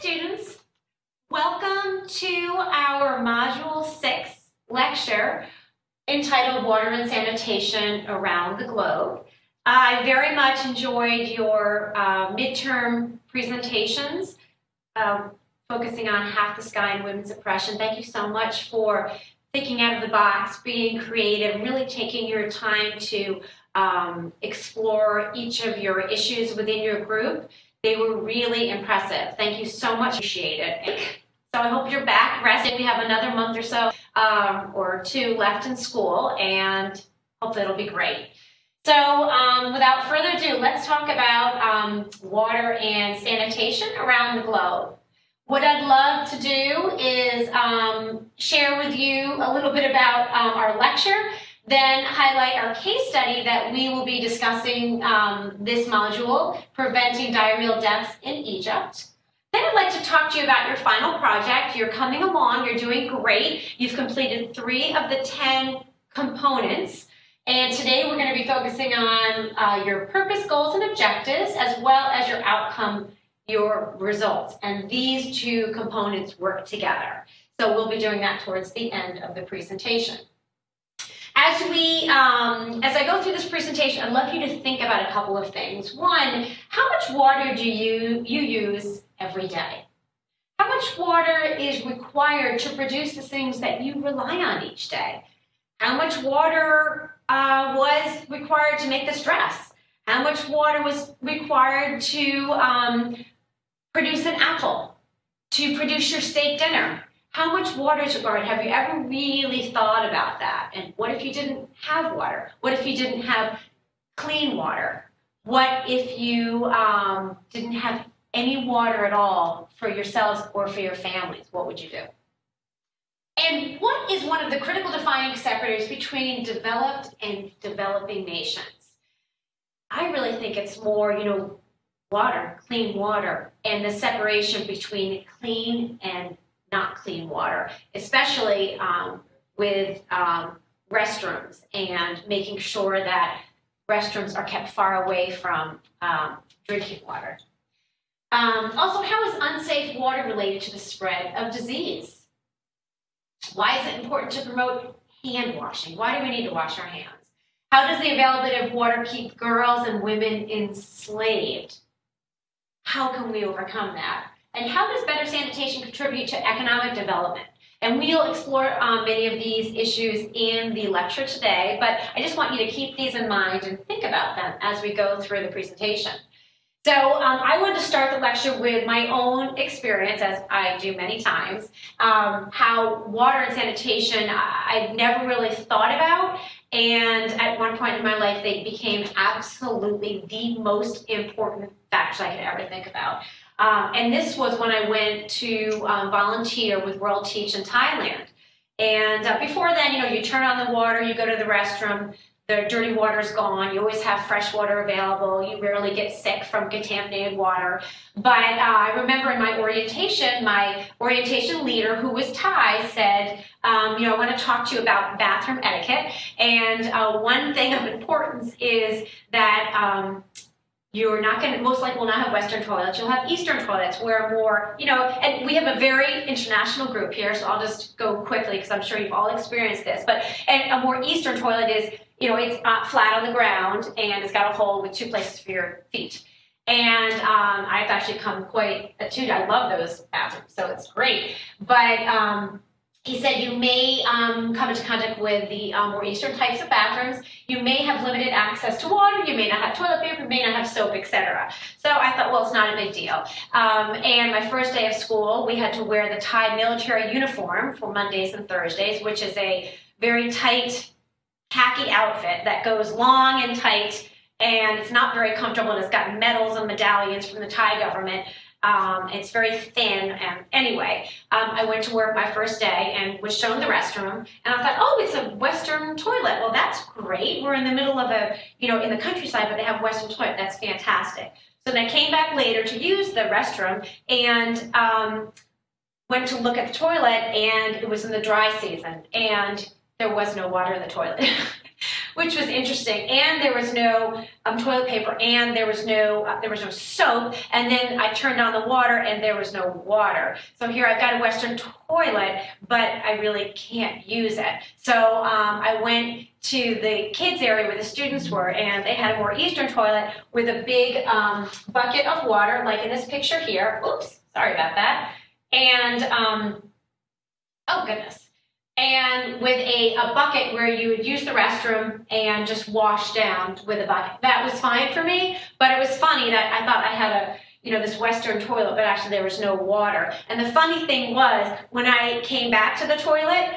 students. Welcome to our Module 6 lecture entitled Water and Sanitation Around the Globe. I very much enjoyed your uh, midterm presentations, um, focusing on half the sky and women's oppression. Thank you so much for thinking out of the box, being creative, really taking your time to um, explore each of your issues within your group. They were really impressive. Thank you so much. Appreciate it. So I hope you're back rested. We have another month or so um, or two left in school, and hopefully it'll be great. So um, without further ado, let's talk about um, water and sanitation around the globe. What I'd love to do is um, share with you a little bit about um, our lecture, then highlight our case study that we will be discussing um, this module, Preventing Diarrheal Deaths in Egypt. Then I'd like to talk to you about your final project. You're coming along, you're doing great. You've completed three of the 10 components. And today we're going to be focusing on uh, your purpose, goals, and objectives, as well as your outcome, your results. And these two components work together. So we'll be doing that towards the end of the presentation. As we, um, as I go through this presentation, I'd love you to think about a couple of things. One, how much water do you, you use every day? How much water is required to produce the things that you rely on each day? How much water uh, was required to make this dress? How much water was required to um, produce an apple? To produce your steak dinner? How much water is required? Have you ever really thought about that? And what if you didn't have water? What if you didn't have clean water? What if you um, didn't have any water at all for yourselves or for your families? What would you do? And what is one of the critical defining separators between developed and developing nations? I really think it's more, you know, water, clean water, and the separation between clean and not clean water, especially um, with um, restrooms and making sure that restrooms are kept far away from um, drinking water. Um, also, how is unsafe water related to the spread of disease? Why is it important to promote hand washing? Why do we need to wash our hands? How does the availability of water keep girls and women enslaved? How can we overcome that? And how does better sanitation contribute to economic development? And we'll explore um, many of these issues in the lecture today, but I just want you to keep these in mind and think about them as we go through the presentation. So um, I wanted to start the lecture with my own experience, as I do many times, um, how water and sanitation I'd never really thought about, and at one point in my life they became absolutely the most important factors I could ever think about. Um, and this was when I went to um, volunteer with World Teach in Thailand. And uh, before then, you know, you turn on the water, you go to the restroom, the dirty water's gone. You always have fresh water available. You rarely get sick from contaminated water. But uh, I remember in my orientation, my orientation leader, who was Thai, said, um, you know, I want to talk to you about bathroom etiquette. And uh, one thing of importance is that um, you're not going to, most likely will not have Western toilets. You'll have Eastern toilets where more, you know, and we have a very international group here, so I'll just go quickly because I'm sure you've all experienced this. But and a more Eastern toilet is, you know, it's uh, flat on the ground and it's got a hole with two places for your feet. And um, I've actually come quite attuned. I love those bathrooms, so it's great. But um, he said you may um, come into contact with the um, more eastern types of bathrooms. You may have limited access to water. You may not have toilet paper. You may not have soap, etc. So I thought, well, it's not a big deal. Um, and my first day of school, we had to wear the Thai military uniform for Mondays and Thursdays, which is a very tight khaki outfit that goes long and tight, and it's not very comfortable. And it's got medals and medallions from the Thai government. Um, it's very thin. And anyway, um, I went to work my first day and was shown the restroom. And I thought, oh, it's a Western toilet. Well, that's great. We're in the middle of a, you know, in the countryside, but they have Western toilet. That's fantastic. So then I came back later to use the restroom and um, went to look at the toilet, and it was in the dry season, and there was no water in the toilet. which was interesting. And there was no um, toilet paper, and there was no uh, there was no soap. And then I turned on the water, and there was no water. So here I've got a Western toilet, but I really can't use it. So um, I went to the kids area where the students were, and they had a more Eastern toilet with a big um, bucket of water, like in this picture here. Oops, sorry about that. And um, oh goodness and with a, a bucket where you would use the restroom and just wash down with a bucket. That was fine for me, but it was funny that I thought I had a you know, this Western toilet, but actually there was no water. And the funny thing was, when I came back to the toilet,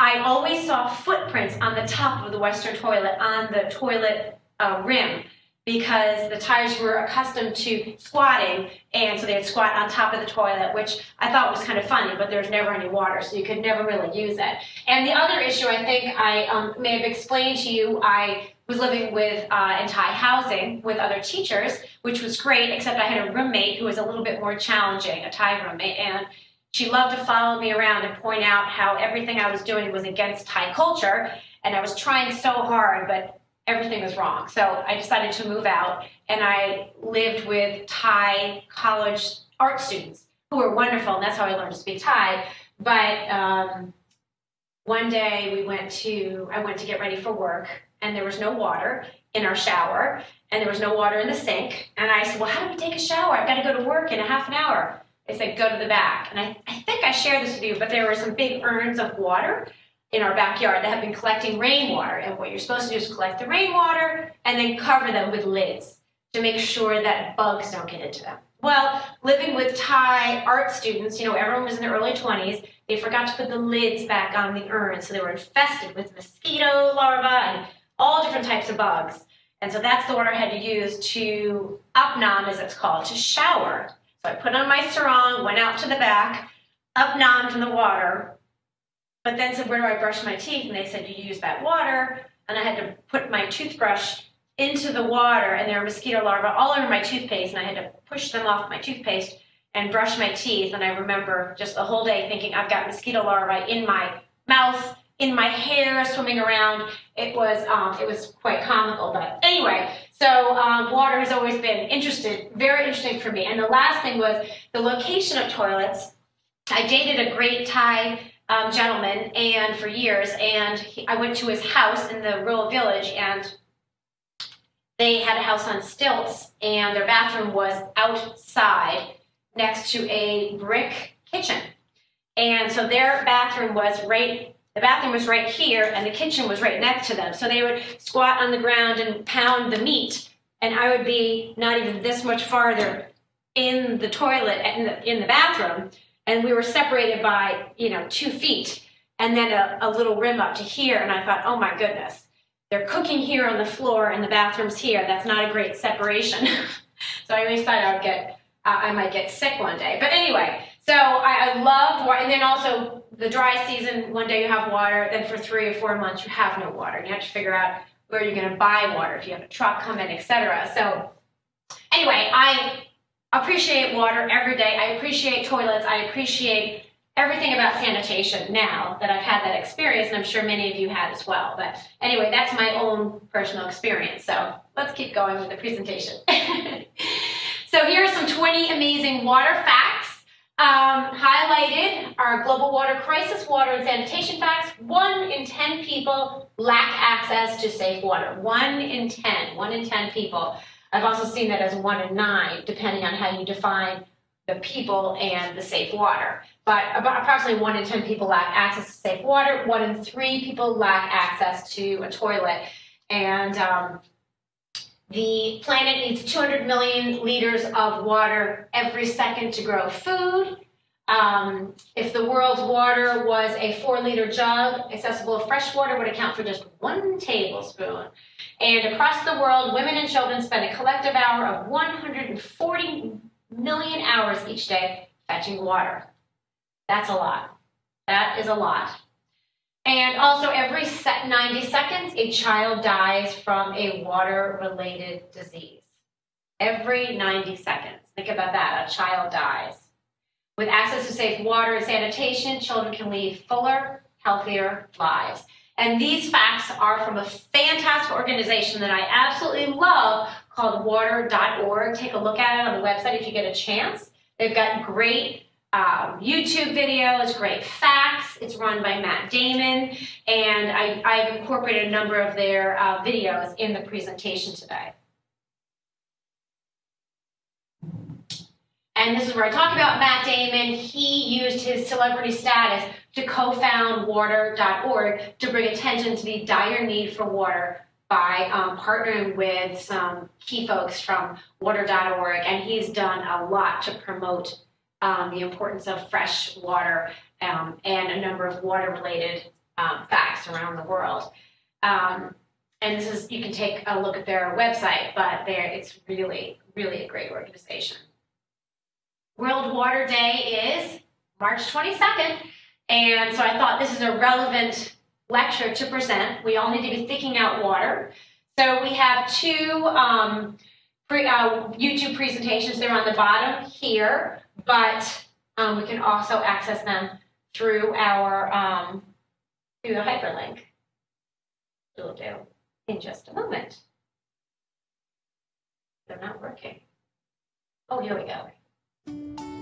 I always saw footprints on the top of the Western toilet, on the toilet uh, rim because the Thais were accustomed to squatting, and so they'd squat on top of the toilet, which I thought was kind of funny, but there's never any water, so you could never really use it. And the other issue I think I um, may have explained to you, I was living with uh, in Thai housing with other teachers, which was great, except I had a roommate who was a little bit more challenging, a Thai roommate, and she loved to follow me around and point out how everything I was doing was against Thai culture, and I was trying so hard, but everything was wrong. So I decided to move out and I lived with Thai college art students who were wonderful, and that's how I learned to speak Thai. But um, one day we went to, I went to get ready for work, and there was no water in our shower, and there was no water in the sink. And I said, Well, how do we take a shower? I've got to go to work in a half an hour. They said, Go to the back. And I, I think I shared this with you, but there were some big urns of water in our backyard that have been collecting rainwater. And what you're supposed to do is collect the rainwater and then cover them with lids to make sure that bugs don't get into them. Well, living with Thai art students, you know, everyone was in their early 20s, they forgot to put the lids back on the urn, so they were infested with mosquito larvae and all different types of bugs. And so that's the water I had to use to upnom, as it's called, to shower. So I put on my sarong, went out to the back, upnommed in the water, but then said, where do I brush my teeth? And they said, you use that water. And I had to put my toothbrush into the water, and there were mosquito larvae all over my toothpaste, and I had to push them off my toothpaste and brush my teeth. And I remember just the whole day thinking, I've got mosquito larvae in my mouth, in my hair, swimming around. It was um, it was quite comical. But anyway, so um, water has always been interested, very interesting for me. And the last thing was the location of toilets. I dated a great Thai um, gentleman, and for years, and he, I went to his house in the rural village, and they had a house on stilts, and their bathroom was outside next to a brick kitchen. And so their bathroom was right, the bathroom was right here, and the kitchen was right next to them. So they would squat on the ground and pound the meat, and I would be not even this much farther in the toilet, in the, in the bathroom, and we were separated by you know two feet and then a, a little rim up to here. And i thought oh my goodness they're cooking here on the floor and the bathrooms here. That's not a great separation. So i always thought i would get uh, i might get sick one day. But anyway so I, I loved and then also the dry season one day you have water then for three or four months you have no water. And you have to figure out where you're going to buy water if you have a truck come in etc so anyway i appreciate water every day. I appreciate toilets. I appreciate everything about sanitation now that I've had that experience, and I'm sure many of you have as well. But anyway, that's my own personal experience. So let's keep going with the presentation. so here are some 20 amazing water facts. Um, highlighted are global water crisis, water and sanitation facts. One in 10 people lack access to safe water. One in 10, one in 10 people. I've also seen that as one in nine, depending on how you define the people and the safe water. But about approximately one in 10 people lack access to safe water. One in three people lack access to a toilet. And um, the planet needs 200 million liters of water every second to grow food. Um, if the world's water was a four liter jug, accessible fresh water would account for just one tablespoon. And across the world, women and children spend a collective hour of 140 million hours each day fetching water. That's a lot. That is a lot. And also, every 90 seconds, a child dies from a water related disease. Every 90 seconds. Think about that. A child dies. With access to safe water and sanitation, children can lead fuller, healthier lives. And these facts are from a fantastic organization that I absolutely love called water.org. Take a look at it on the website if you get a chance. They've got great um, YouTube videos, great facts. It's run by Matt Damon, and I, I've incorporated a number of their uh, videos in the presentation today. And this is where I talk about Matt Damon. He used his celebrity status to co-found water.org to bring attention to the dire need for water by um, partnering with some key folks from water.org. And he's done a lot to promote um, the importance of fresh water um, and a number of water-related um, facts around the world. Um, and this is, you can take a look at their website, but it's really, really a great organization. World Water Day is March 22nd, and so I thought this is a relevant lecture to present. We all need to be thinking out water. So we have two um, pre, uh, YouTube presentations. They're on the bottom here, but um, we can also access them through our um, through the hyperlink. We'll do in just a moment. They're not working. Oh, here we go. Thank you.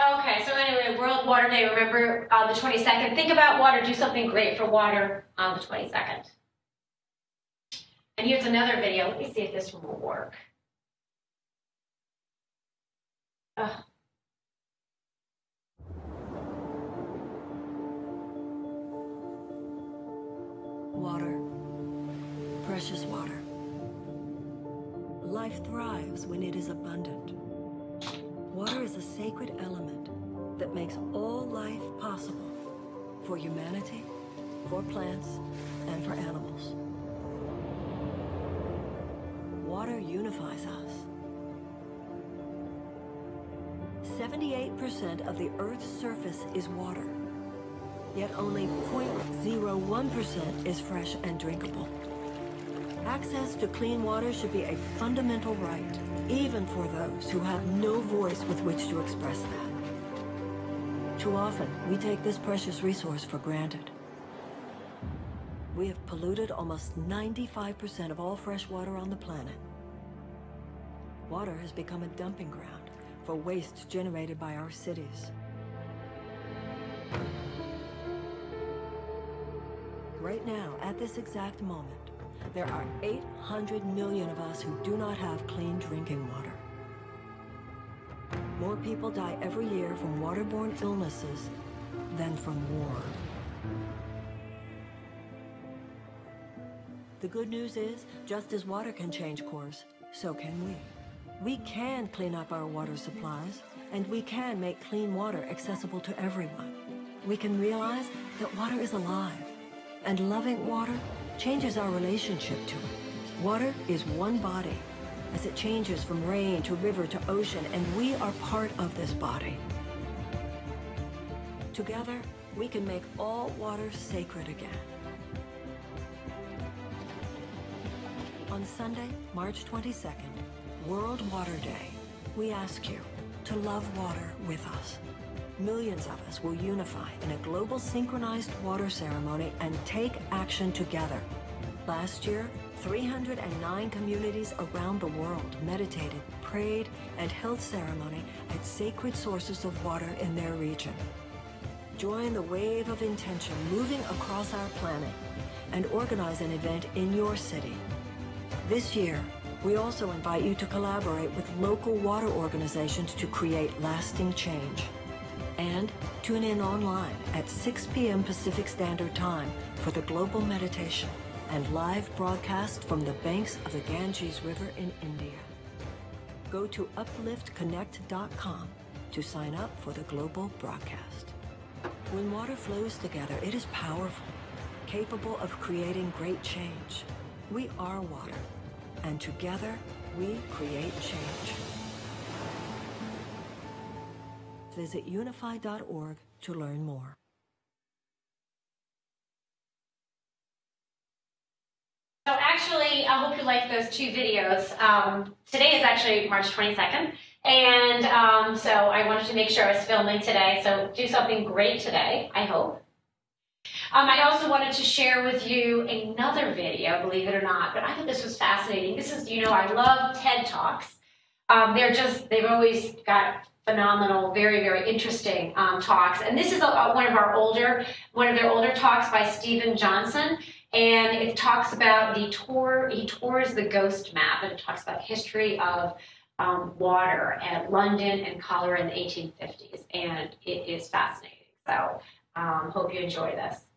Okay, so anyway, World Water Day, remember uh, the 22nd. Think about water, do something great for water on the 22nd. And here's another video. Let me see if this one will work. Ugh. Water. Precious water. Life thrives when it is abundant. Water is a sacred element that makes all life possible for humanity, for plants, and for animals. Water unifies us. 78% of the Earth's surface is water, yet only 0.01% is fresh and drinkable. Access to clean water should be a fundamental right, even for those who have no voice with which to express that. Too often, we take this precious resource for granted. We have polluted almost 95% of all fresh water on the planet. Water has become a dumping ground for waste generated by our cities. Right now, at this exact moment, there are 800 million of us who do not have clean drinking water. More people die every year from waterborne illnesses than from war. The good news is, just as water can change course, so can we. We can clean up our water supplies, and we can make clean water accessible to everyone. We can realize that water is alive, and loving water changes our relationship to it. Water is one body, as it changes from rain to river to ocean, and we are part of this body. Together, we can make all water sacred again. On Sunday, March 22nd, World Water Day, we ask you to love water with us. Millions of us will unify in a global synchronized water ceremony and take action together. Last year, 309 communities around the world meditated, prayed, and held ceremony at sacred sources of water in their region. Join the wave of intention moving across our planet and organize an event in your city. This year, we also invite you to collaborate with local water organizations to create lasting change. And tune in online at 6 p.m. Pacific Standard Time for the Global Meditation and live broadcast from the banks of the Ganges River in India. Go to upliftconnect.com to sign up for the global broadcast. When water flows together, it is powerful, capable of creating great change. We are water, and together we create change. Visit unify.org to learn more. So actually, I hope you like those two videos. Um, today is actually March 22nd, and um, so I wanted to make sure I was filming today. So do something great today, I hope. Um, I also wanted to share with you another video, believe it or not, but I thought this was fascinating. This is, you know, I love TED Talks. Um, they're just, they've always got phenomenal, very, very interesting um, talks. And this is a, a, one of our older, one of their older talks by Steven Johnson. And it talks about the tour, he tours the ghost map and it talks about the history of um, water at London and cholera in the 1850s. And it is fascinating. So um, hope you enjoy this.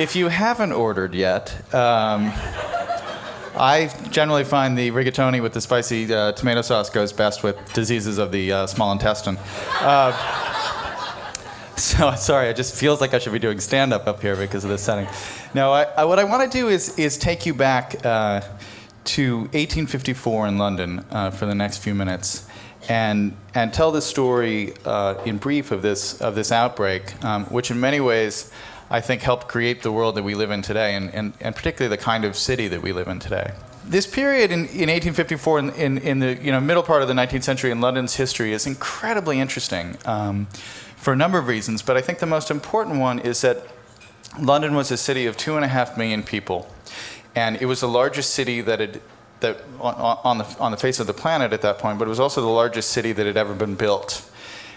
If you haven't ordered yet, um, I generally find the rigatoni with the spicy uh, tomato sauce goes best with diseases of the uh, small intestine. Uh, so sorry, it just feels like I should be doing stand up up here because of this setting. No, I, I, what I want to do is, is take you back uh, to 1854 in London uh, for the next few minutes. And, and tell the story uh, in brief of this, of this outbreak, um, which in many ways I think, helped create the world that we live in today, and, and, and particularly the kind of city that we live in today. This period in, in 1854, in, in, in, the you know, middle part of the 19th century in London's history, is incredibly interesting um, for a number of reasons, but I think the most important one is that London was a city of two and a half million people, and it was the largest city that had that on, on, the, on the face of the planet at that point, but it was also the largest city that had ever been built.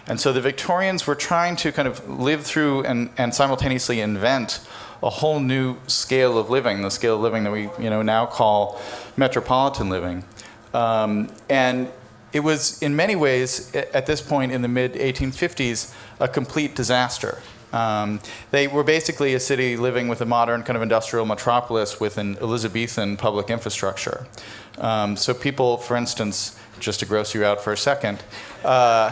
And so the Victorians were trying to kind of live through and, and simultaneously invent a whole new scale of living, the scale of living that we you know, now call metropolitan living. Um, and it was, in many ways, at this point in the mid 1850s, a complete disaster. Um, they were basically a city living with a modern kind of industrial metropolis with an Elizabethan public infrastructure. Um, so people, for instance, just to gross you out for a second, uh,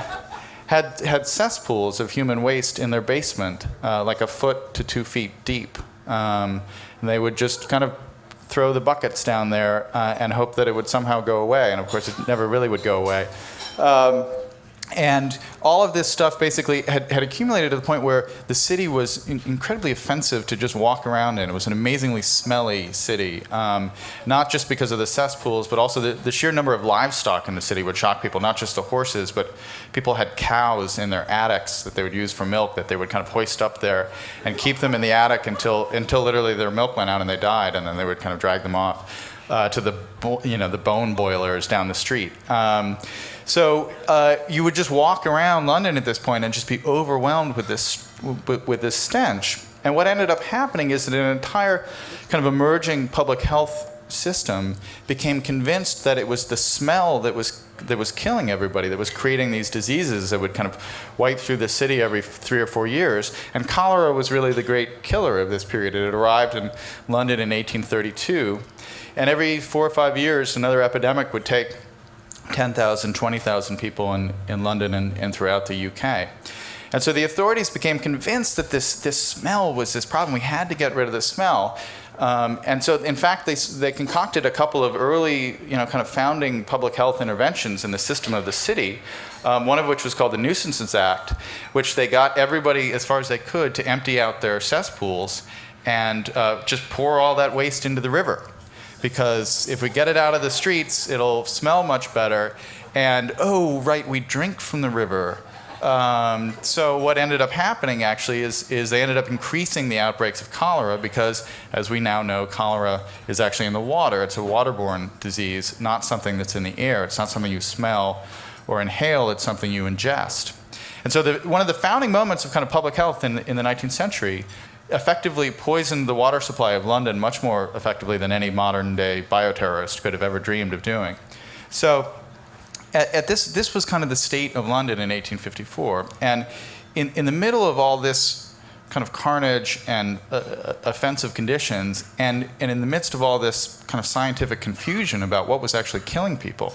had, had cesspools of human waste in their basement, uh, like a foot to two feet deep. Um, and they would just kind of throw the buckets down there uh, and hope that it would somehow go away. And of course, it never really would go away. Um, and all of this stuff basically had, had accumulated to the point where the city was in, incredibly offensive to just walk around in. It was an amazingly smelly city, um, not just because of the cesspools, but also the, the, sheer number of livestock in the city would shock people, not just the horses, but people had cows in their attics that they would use for milk that they would kind of hoist up there and keep them in the attic until, until literally their milk went out and they died, and then they would kind of drag them off. Uh, to the you know the bone boilers down the street. Um, so uh, you would just walk around London at this point and just be overwhelmed with this with, with this stench. And what ended up happening is that an entire kind of emerging public health system became convinced that it was the smell that was that was killing everybody, that was creating these diseases that would kind of wipe through the city every three or four years. And cholera was really the great killer of this period. It arrived in London in 1832, and every four or five years, another epidemic would take 10,000, 20,000 people in, in London and, and throughout the UK. And so the authorities became convinced that this, this smell was this problem. We had to get rid of the smell. Um, and so, in fact, they, they concocted a couple of early, you know, kind of founding public health interventions in the system of the city, um, one of which was called the Nuisances Act, which they got everybody, as far as they could, to empty out their cesspools and uh, just pour all that waste into the river because if we get it out of the streets, it'll smell much better. And oh, right, we drink from the river. Um, so what ended up happening actually is, is they ended up increasing the outbreaks of cholera because, as we now know, cholera is actually in the water. It's a waterborne disease, not something that's in the air. It's not something you smell or inhale. It's something you ingest. And so the, one of the founding moments of kind of public health in, in the 19th century effectively poisoned the water supply of London much more effectively than any modern day bioterrorist could have ever dreamed of doing. So at, at, this, this was kind of the state of London in 1854. And in, in the middle of all this kind of carnage and uh, uh, offensive conditions, and, and in the midst of all this kind of scientific confusion about what was actually killing people,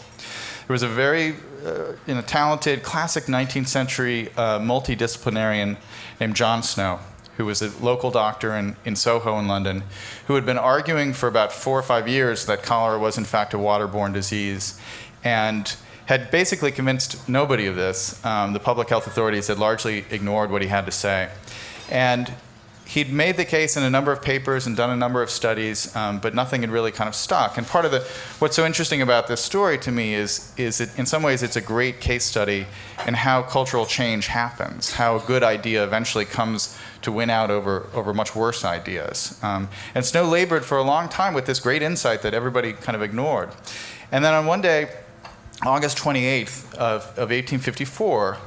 there was a very uh, you know, talented, classic 19th century uh, multidisciplinarian named John Snow, who was a local doctor in, in Soho in London, who had been arguing for about four or five years that cholera was in fact a waterborne disease. And had basically convinced nobody of this. Um, the public health authorities had largely ignored what he had to say. And he'd made the case in a number of papers and done a number of studies, um, but nothing had really kind of stuck. And part of the what's so interesting about this story to me is is that in some ways it's a great case study in how cultural change happens, how a good idea eventually comes to win out over over much worse ideas. Um, and Snow labored for a long time with this great insight that everybody kind of ignored. And then on one day August 28th of, of 1854,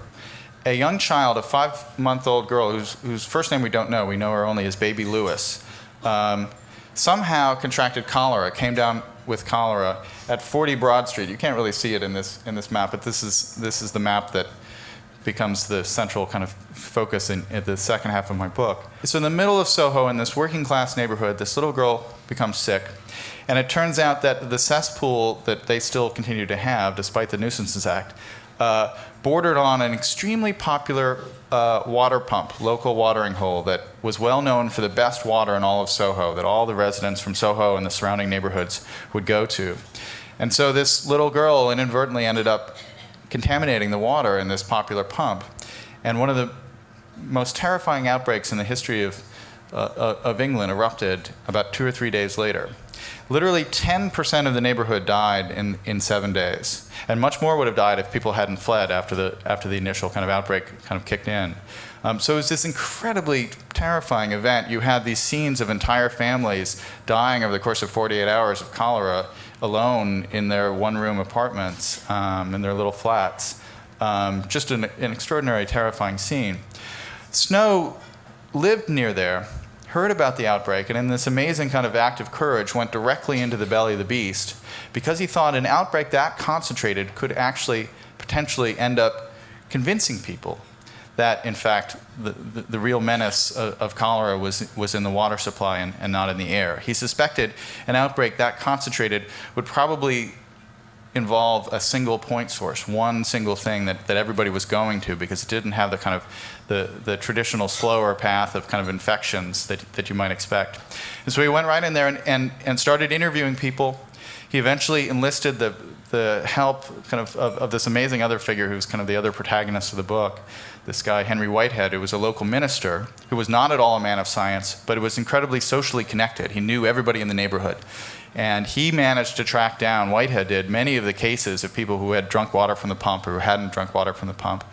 a young child, a five-month-old girl whose, whose first name we don't know, we know her only as Baby Lewis, um, somehow contracted cholera, came down with cholera at 40 Broad Street. You can't really see it in this, in this map, but this is, this is the map that becomes the central kind of focus in, in, the second half of my book. So in the middle of Soho, in this working class neighborhood, this little girl becomes sick. And it turns out that the cesspool that they still continue to have, despite the Nuisances Act, uh, bordered on an extremely popular uh, water pump, local watering hole that was well known for the best water in all of Soho, that all the residents from Soho and the surrounding neighborhoods would go to. And so this little girl inadvertently ended up contaminating the water in this popular pump. And one of the most terrifying outbreaks in the history of, uh, uh of England erupted about two or three days later. Literally 10% of the neighborhood died in, in seven days. And much more would have died if people hadn't fled after the, after the initial kind of outbreak kind of kicked in. Um, so it was this incredibly terrifying event. You had these scenes of entire families dying over the course of 48 hours of cholera alone in their one room apartments, um, in their little flats. Um, just an, an extraordinary, terrifying scene. Snow lived near there heard about the outbreak, and in this amazing kind of act of courage, went directly into the belly of the beast because he thought an outbreak that concentrated could actually potentially end up convincing people that, in fact, the, the, the real menace of, of, cholera was, was in the water supply and, and not in the air. He suspected an outbreak that concentrated would probably involve a single point source, one single thing that, that everybody was going to because it didn't have the kind of the, the traditional slower path of kind of infections that, that you might expect. And so he went right in there and, and, and started interviewing people. He eventually enlisted the, the help kind of, of, of this amazing other figure who's kind of the other protagonist of the book, this guy, Henry Whitehead, who was a local minister, who was not at all a man of science, but was incredibly socially connected. He knew everybody in the neighborhood. And he managed to track down, Whitehead did, many of the cases of people who had drunk water from the pump or who hadn't drunk water from the pump.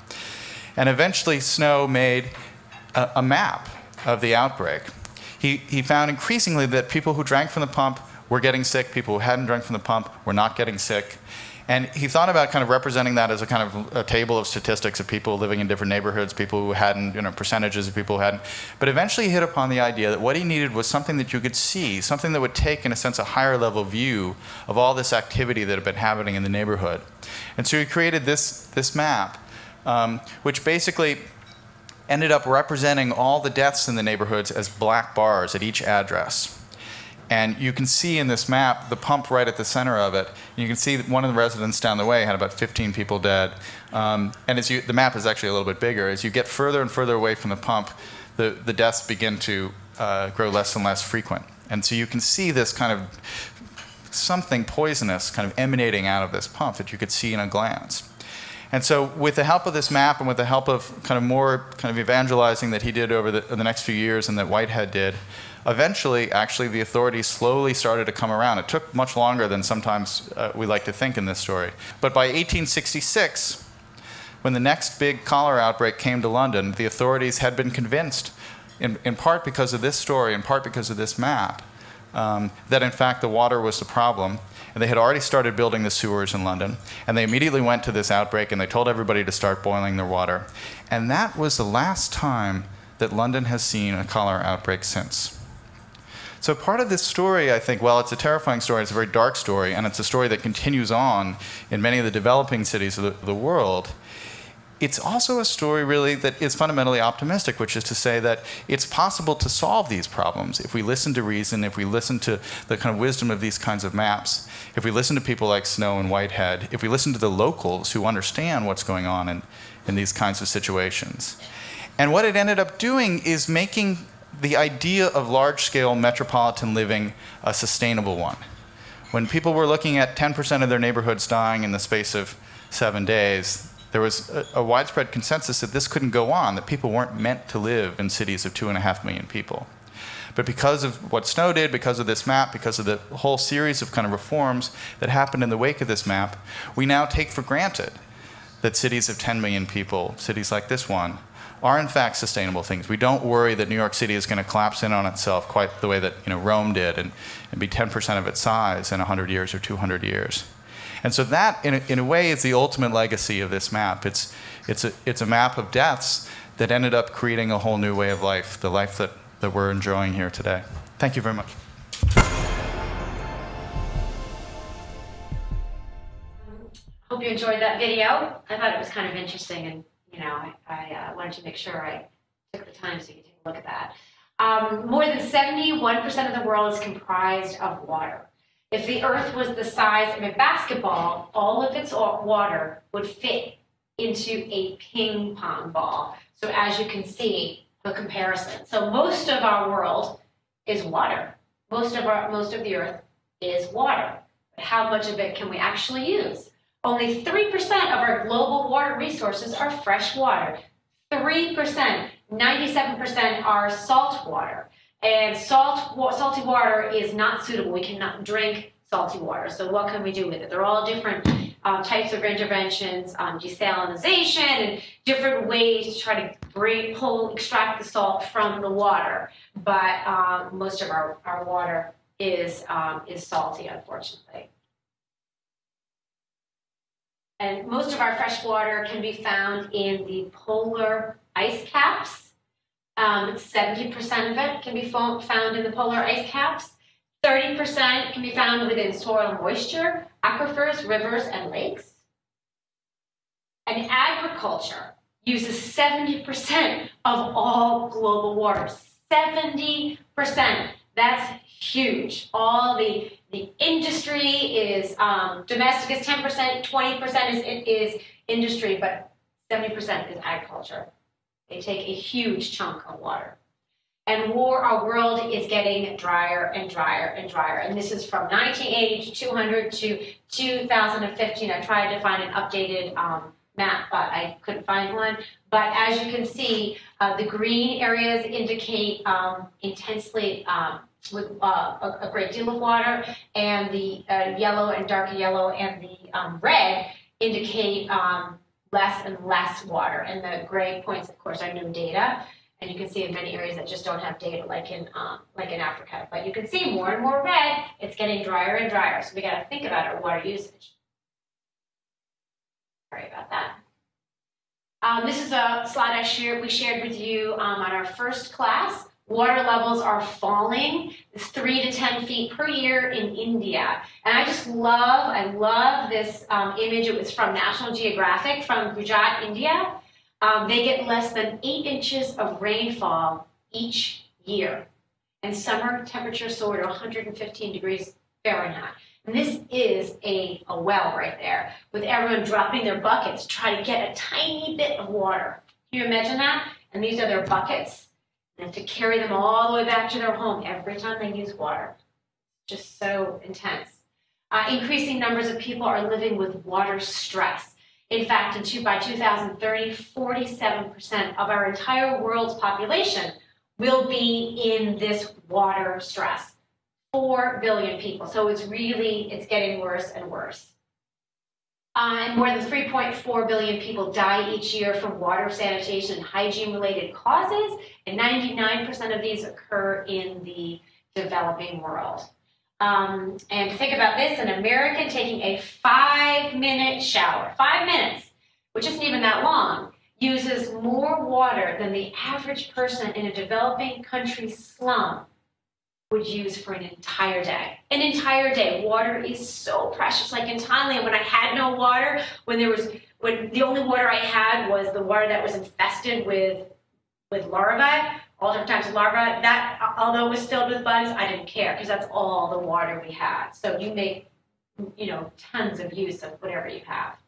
And eventually, Snow made a, a map of the outbreak. He, he found increasingly that people who drank from the pump were getting sick, people who hadn't drank from the pump were not getting sick. And he thought about kind of representing that as a kind of a table of statistics of people living in different neighborhoods, people who hadn't, you know, percentages of people who hadn't. But eventually he hit upon the idea that what he needed was something that you could see, something that would take, in a sense, a higher level view of all this activity that had been happening in the neighborhood. And so he created this, this map, um, which basically ended up representing all the deaths in the neighborhoods as black bars at each address. And you can see in this map the pump right at the center of it. You can see that one of the residents down the way had about 15 people dead. Um, and as you, the map is actually a little bit bigger. As you get further and further away from the pump, the, the deaths begin to uh, grow less and less frequent. And so you can see this kind of something poisonous kind of emanating out of this pump that you could see in a glance. And so, with the help of this map and with the help of kind of more kind of evangelizing that he did over the, the next few years and that Whitehead did, eventually, actually, the authorities slowly started to come around. It took much longer than sometimes uh, we like to think in this story. But by 1866, when the next big cholera outbreak came to London, the authorities had been convinced, in, in part because of this story, in part because of this map, um, that in fact the water was the problem. And they had already started building the sewers in London. And they immediately went to this outbreak and they told everybody to start boiling their water. And that was the last time that London has seen a cholera outbreak since. So part of this story, I think, well, it's a terrifying story, it's a very dark story, and it's a story that continues on in many of the developing cities of the, the world. It's also a story really that is fundamentally optimistic, which is to say that it's possible to solve these problems if we listen to reason, if we listen to the kind of wisdom of these kinds of maps, if we listen to people like Snow and Whitehead, if we listen to the locals who understand what's going on in, in these kinds of situations. And what it ended up doing is making the idea of large scale metropolitan living a sustainable one. When people were looking at 10% of their neighborhoods dying in the space of seven days, there was a, a, widespread consensus that this couldn't go on, that people weren't meant to live in cities of two and a half million people. But because of what Snow did, because of this map, because of the whole series of kind of reforms that happened in the wake of this map, we now take for granted that cities of 10 million people, cities like this one, are in fact sustainable things. We don't worry that New York City is going to collapse in on itself quite the way that you know, Rome did and, and be 10% of its size in 100 years or 200 years. And so that, in a, in a way, is the ultimate legacy of this map. It's, it's, a, it's a map of deaths that ended up creating a whole new way of life, the life that, that we're enjoying here today. Thank you very much. Hope you enjoyed that video. I thought it was kind of interesting and you know, I, I uh, wanted to make sure I took the time so you could take a look at that. Um, more than 71% of the world is comprised of water. If the Earth was the size of a basketball, all of its water would fit into a ping pong ball. So as you can see, the comparison. So most of our world is water. Most of our most of the Earth is water. But how much of it can we actually use? Only 3% of our global water resources are fresh water. 3%, 97% are salt water. And salt, salty water is not suitable. We cannot drink salty water. So what can we do with it? They're all different um, types of interventions, um, desalination, and different ways to try to bring, pull, extract the salt from the water. But um, most of our, our water is, um, is salty, unfortunately. And most of our fresh water can be found in the polar ice caps. 70% um, of it can be found in the polar ice caps. 30% can be found within soil moisture, aquifers, rivers, and lakes. And agriculture uses 70% of all global water. 70%. That's huge. All the the industry is um, domestic is 10%, 20% is, is industry, but 70% is agriculture. They take a huge chunk of water. And war, our world is getting drier and drier and drier. And this is from 1980 to 200 to 2015. I tried to find an updated um, map, but I couldn't find one. But as you can see, uh, the green areas indicate um, intensely um, with uh, a, a, great deal of water, and the uh, yellow and darker yellow and the um, red indicate um, less and less water. And the gray points, of course, are new data. And you can see in many areas that just don't have data, like in um, like in Africa. But you can see more and more red. It's getting drier and drier. So we got to think about our water usage. Sorry about that. Um, this is a slide I shared, we shared with you um, on our first class. Water levels are falling. Three to 10 feet per year in India. And I just love, I love this um, image. It was from National Geographic from Gujarat, India. Um, they get less than eight inches of rainfall each year. And summer temperatures soar to 115 degrees Fahrenheit. And this is a, a well right there, with everyone dropping their buckets to try to get a tiny bit of water. Can you imagine that? And these are their buckets and to carry them all the way back to their home every time they use water. Just so intense. Uh, increasing numbers of people are living with water stress. In fact, in two, by 2030, 47% of our entire world's population will be in this water stress. 4 billion people. So it's really, it's getting worse and worse. Uh, and more than 3.4 billion people die each year from water, sanitation, and hygiene related causes, and 99% of these occur in the developing world. Um, and think about this an American taking a five minute shower, five minutes, which isn't even that long, uses more water than the average person in a developing country slum would use for an entire day. An entire day. Water is so precious. Like in Thailand, when I had no water, when there was when the only water I had was the water that was infested with with larvae, all different types of larvae. That although it was filled with bugs, I didn't care because that's all the water we had. So you make you know tons of use of whatever you have.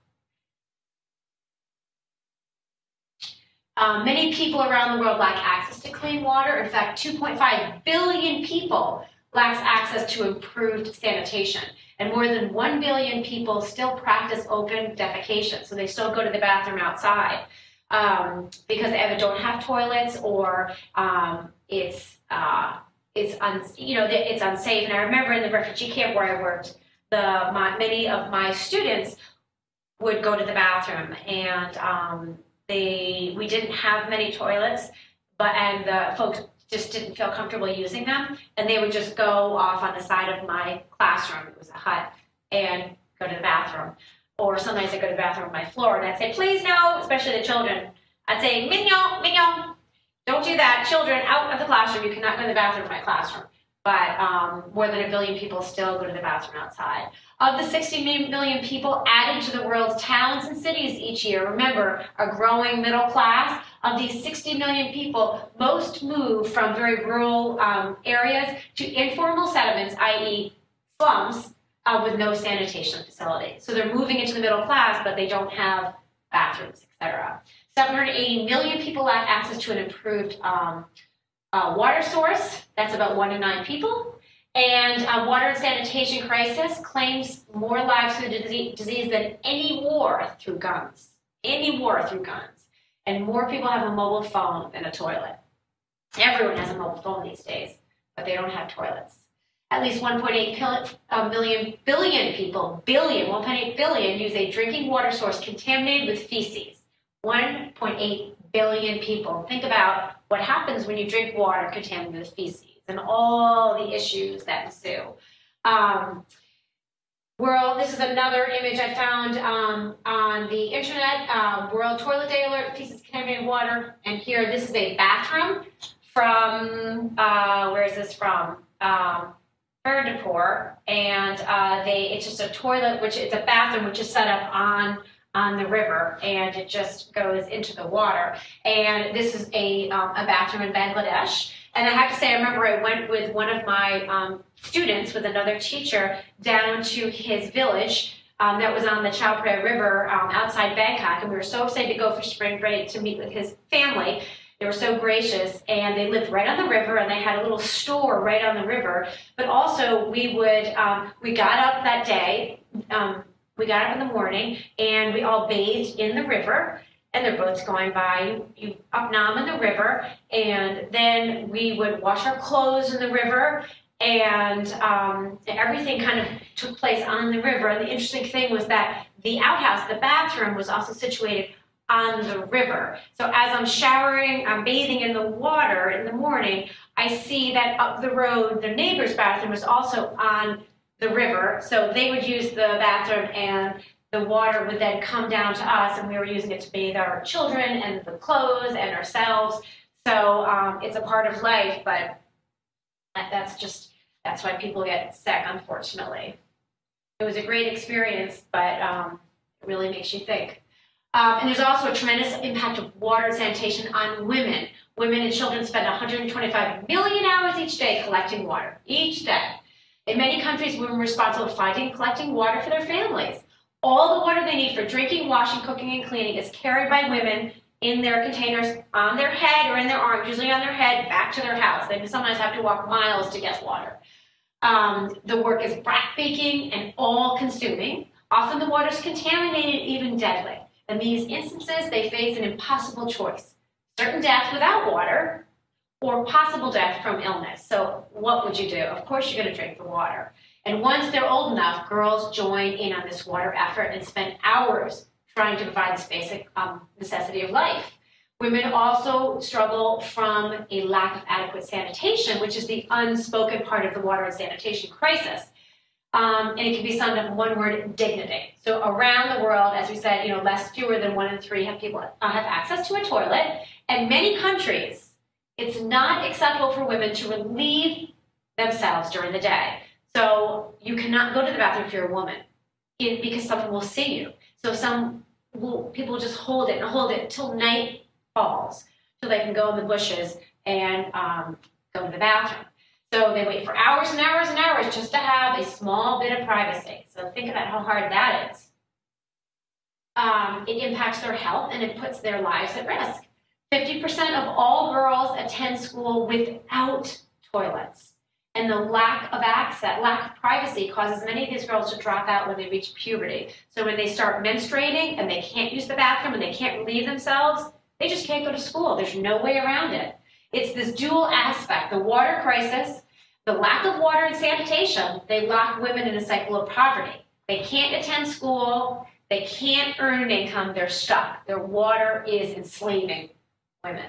Um, many people around the world lack access to clean water. In fact, 2.5 billion people lacks access to improved sanitation. And more than 1 billion people still practice open defecation. So they still go to the bathroom outside um, because they either don't have toilets or um, it's, uh, it's, un, you know, it's unsafe. And I remember in the refugee camp where I worked, the, my, many of my students would go to the bathroom and um, they we didn't have many toilets, but and the folks just didn't feel comfortable using them, and they would just go off on the side of my classroom. It was a hut, and go to the bathroom. Or sometimes I'd go to the bathroom on my floor, and I'd say, "Please no," especially the children. I'd say, "Mignon, mignon, don't do that. Children, out of the classroom. You cannot go to the bathroom in my classroom." But um, more than a billion people still go to the bathroom outside. Of the 60 million people added to the world's towns and cities each year, remember, a growing middle class, of these 60 million people, most move from very rural um, areas to informal settlements, i.e., slums, uh, with no sanitation facilities. So they're moving into the middle class, but they don't have bathrooms, etc. 780 million people lack access to an improved um, uh, water source. That's about one in nine people. And uh, water and sanitation crisis claims more lives through the disease than any war through guns. Any war through guns. And more people have a mobile phone than a toilet. Everyone has a mobile phone these days, but they don't have toilets. At least 1.8 uh, billion people, billion, 1.8 billion, use a drinking water source contaminated with feces. 1.8 billion people. Think about what happens when you drink water contaminated with feces and all the issues that ensue. Um, World, this is another image I found um, on the internet. Um, World Toilet Day Alert, feces contaminated water. And here, this is a bathroom from, uh, where is this from? Um, and uh, they, it's just a toilet, which it's a bathroom which is set up on on the river and it just goes into the water. And this is a, um, a bathroom in Bangladesh. And I have to say, I remember I went with one of my um, students, with another teacher, down to his village um, that was on the Chao Phraya River um, outside Bangkok. And we were so excited to go for spring break to meet with his family. They were so gracious, and they lived right on the river, and they had a little store right on the river. But also, we would um, we got up that day. Um, we got up in the morning and we all bathed in the river and their boats going by. You, you up Nam in the river, and then we would wash our clothes in the river, and um, everything kind of took place on the river. And the interesting thing was that the outhouse, the bathroom, was also situated on the river. So as I'm showering, I'm bathing in the water in the morning, I see that up the road, the neighbor's bathroom was also on the river. So they would use the bathroom and the water would then come down to us and we were using it to bathe our children and the clothes and ourselves. So um, it's a part of life, but that's just, that's why people get sick, unfortunately. It was a great experience, but um, it really makes you think. Um, and there's also a tremendous impact of water sanitation on women. Women and children spend 125 million hours each day collecting water, each day. In many countries, women are responsible for finding and collecting water for their families. All the water they need for drinking, washing, cooking, and cleaning is carried by women in their containers on their head or in their arms, usually on their head, back to their house. They sometimes have to walk miles to get water. Um, the work is breathtaking and all-consuming. Often the water is contaminated, even deadly. In these instances, they face an impossible choice. Certain death without water or possible death from illness. So what would you do? Of course you're going to drink the water. And once they're old enough, girls join in on this water effort and spend hours trying to provide this basic um, necessity of life. Women also struggle from a lack of adequate sanitation, which is the unspoken part of the water and sanitation crisis. Um, and it can be summed up in one word, dignity. So around the world, as we said, you know, less fewer than one in three have people uh, have access to a toilet. And many countries, it's not acceptable for women to relieve themselves during the day. So you cannot go to the bathroom if you're a woman, because someone will see you. So some will, people will just hold it and hold it till night falls, so they can go in the bushes and um, go to the bathroom. So they wait for hours and hours and hours just to have a small bit of privacy. So think about how hard that is. Um, it impacts their health and it puts their lives at risk. 50% of all girls attend school without toilets. And the lack of access, lack of privacy causes many of these girls to drop out when they reach puberty. So when they start menstruating and they can't use the bathroom and they can't relieve themselves, they just can't go to school. There's no way around it. It's this dual aspect the water crisis, the lack of water and sanitation, they lock women in a cycle of poverty. They can't attend school, they can't earn an income, they're stuck. Their water is enslaving women.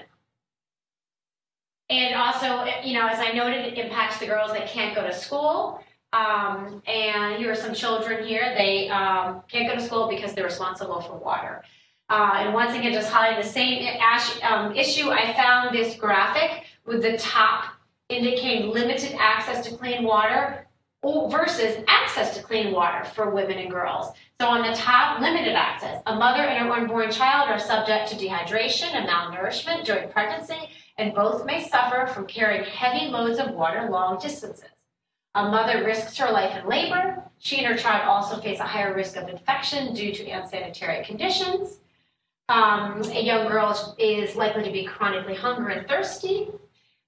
And also, you know, as I noted, it impacts the girls that can't go to school. Um, and here are some children here. They um, can't go to school because they're responsible for water. Uh, and once again, just highlighting the same um, issue, I found this graphic with the top indicating limited access to clean water versus access to clean water for women and girls. So on the top, limited access. A mother and her unborn child are subject to dehydration and malnourishment during pregnancy, and both may suffer from carrying heavy loads of water long distances. A mother risks her life in labor. She and her child also face a higher risk of infection due to unsanitary conditions. Um, a young girl is likely to be chronically hungry and thirsty.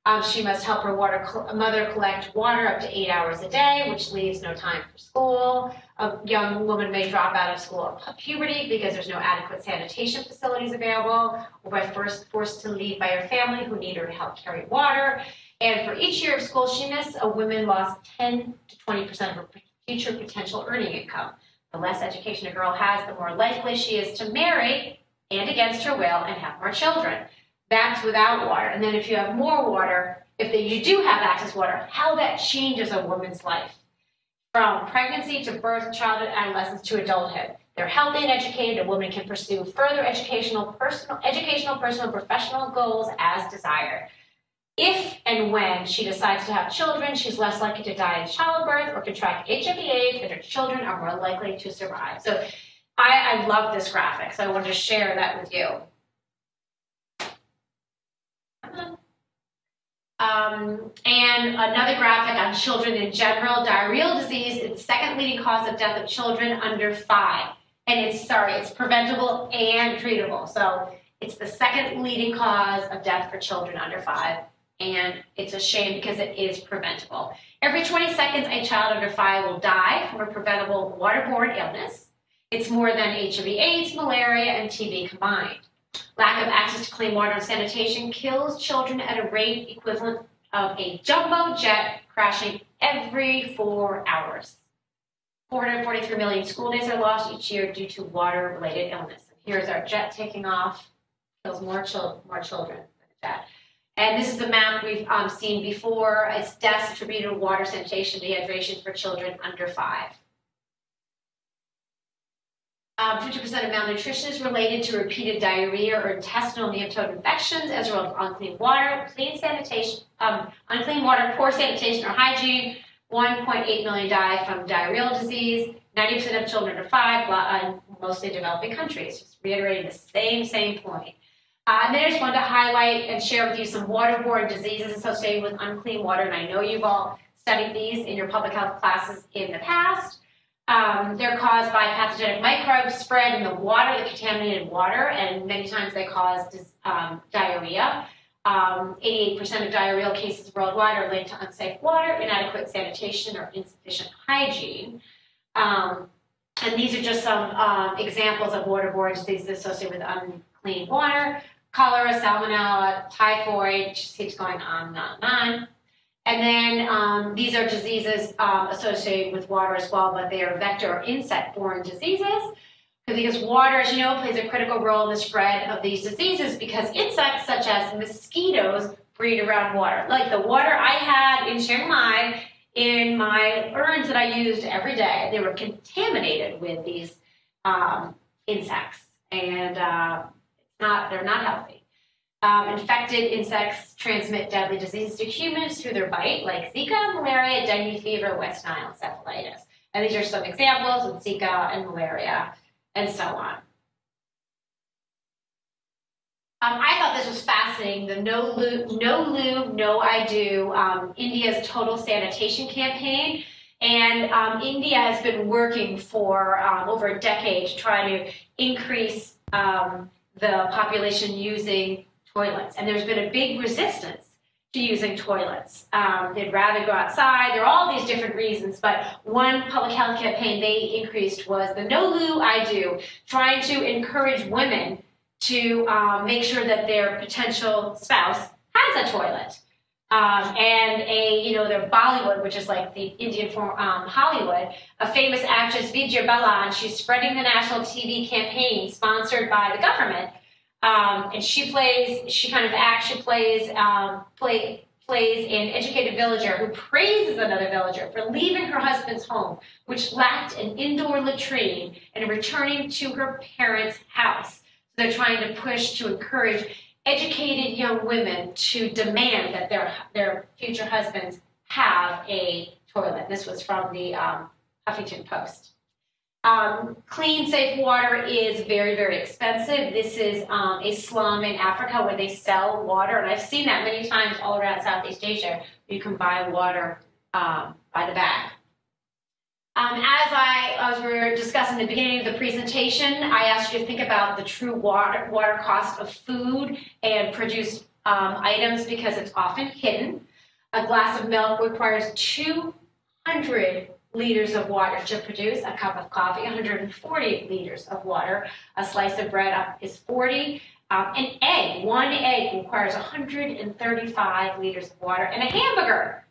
Um, she must help her water mother collect water up to eight hours a day, which leaves no time for school. A young woman may drop out of school at puberty because there's no adequate sanitation facilities available, or by first forced to leave by her family who need her to help carry water. And for each year of school she missed, a woman lost 10 to 20% of her future potential earning income. The less education a girl has, the more likely she is to marry and against her will and have more children. That's without water. And then if you have more water, if you do have access water, how that changes a woman's life. From pregnancy to birth, childhood, adolescence to adulthood. They're healthy and educated. A woman can pursue further educational, personal, educational, personal, professional goals as desired. If and when she decides to have children, she's less likely to die in childbirth or contract HIV/AIDS, and her children are more likely to survive. So I, I love this graphic, so I wanted to share that with you. Um, and another graphic on children in general. Diarrheal disease is the second leading cause of death of children under five. And it's, sorry, it's preventable and treatable. So it's the second leading cause of death for children under five. And it's a shame because it is preventable. Every 20 seconds, a child under five will die from a preventable waterborne illness. It's more than HIV, AIDS, malaria, and TB combined. Lack of access to clean water and sanitation kills children at a rate equivalent of a jumbo jet crashing every four hours. 443 million school days are lost each year due to water-related illness. And here's our jet taking off, kills more, chil more children than a jet. And this is a map we've um, seen before. It's deaths attributed to water, sanitation, dehydration for children under five. 50% um, of malnutrition is related to repeated diarrhea or intestinal nematode infections as a result of unclean water, clean sanitation, um, unclean water, poor sanitation or hygiene. 1.8 million die from diarrheal disease. 90% of children are five, uh, mostly developing countries. Just reiterating the same, same point. Uh, and then I just wanted to highlight and share with you some waterborne diseases associated with unclean water. And I know you've all studied these in your public health classes in the past. Um, they're caused by pathogenic microbes spread in the water, the contaminated water, and many times they cause um, diarrhea. 88% um, of diarrheal cases worldwide are linked to unsafe water, inadequate sanitation, or insufficient hygiene. Um, and these are just some uh, examples of waterborne diseases associated with unclean water. Cholera, salmonella, typhoid, just keeps going on and on and on. And then um, these are diseases um, associated with water as well, but they are vector or insect-borne diseases. Because water, as you know, plays a critical role in the spread of these diseases because insects such as mosquitoes breed around water. Like the water I had in Chiang Mai in my urns that I used every day, they were contaminated with these um, insects, and uh, not they're not healthy. Um, infected insects transmit deadly diseases to humans through their bite, like Zika, malaria, dengue fever, West Nile encephalitis. And these are some examples with Zika and malaria, and so on. Um, I thought this was fascinating. The No Lube, No Lube, No I Do, um, India's total sanitation campaign. And um, India has been working for um, over a decade to try to increase um, the population using toilets. And there's been a big resistance to using toilets. Um, they'd rather go outside. There are all these different reasons, but one public health campaign they increased was the No Loo I Do, trying to encourage women to um, make sure that their potential spouse has a toilet. Um, and a, you know, the Bollywood, which is like the Indian form, um, Hollywood, a famous actress, Vidya Balan, she's spreading the national TV campaign sponsored by the government. Um, and she plays, she kind of acts, she plays, um, play, plays an educated villager who praises another villager for leaving her husband's home, which lacked an indoor latrine, and returning to her parents' house. So they're trying to push to encourage educated young women to demand that their, their future husbands have a toilet. This was from the um, Huffington Post. Um, clean, safe water is very, very expensive. This is um, a slum in Africa where they sell water, and I've seen that many times all around Southeast Asia. You can buy water um, by the bag. Um, as I, as we were discussing the beginning of the presentation, I asked you to think about the true water, water cost of food and produced um, items because it's often hidden. A glass of milk requires 200 liters of water to produce. A cup of coffee, 140 liters of water. A slice of bread is 40. Um, an egg, one egg requires 135 liters of water. And a hamburger,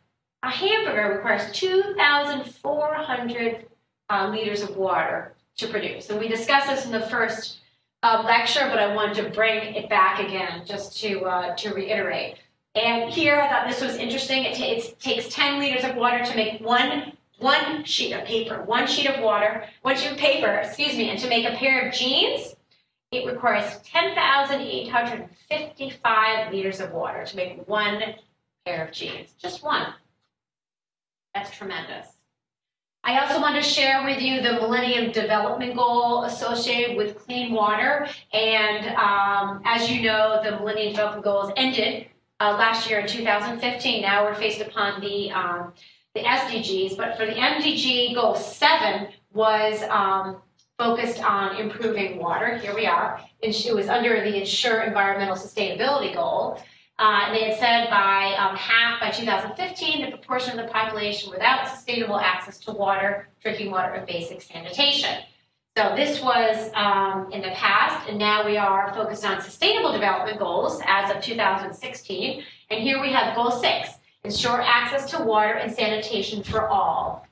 a hamburger requires 2,400 uh, liters of water to produce. And we discussed this in the first uh, lecture, but I wanted to bring it back again just to, uh, to reiterate. And here I thought this was interesting. It, it, takes 10 liters of water to make one, one sheet of paper, one sheet of water, one sheet of paper, excuse me, and to make a pair of jeans, it requires 10,855 liters of water to make one pair of jeans, just one. That's tremendous. I also want to share with you the Millennium Development Goal associated with clean water. And um, as you know, the Millennium Development Goals ended uh, last year in 2015. Now we're faced upon the, um, the SDGs. But for the MDG, Goal 7 was um, focused on improving water. Here we are. It was under the Ensure Environmental Sustainability Goal. Uh, they had said by um, half by 2015, the proportion of the population without sustainable access to water, drinking water, and basic sanitation. So this was um, in the past, and now we are focused on sustainable development goals as of 2016. And here we have goal six, ensure access to water and sanitation for all.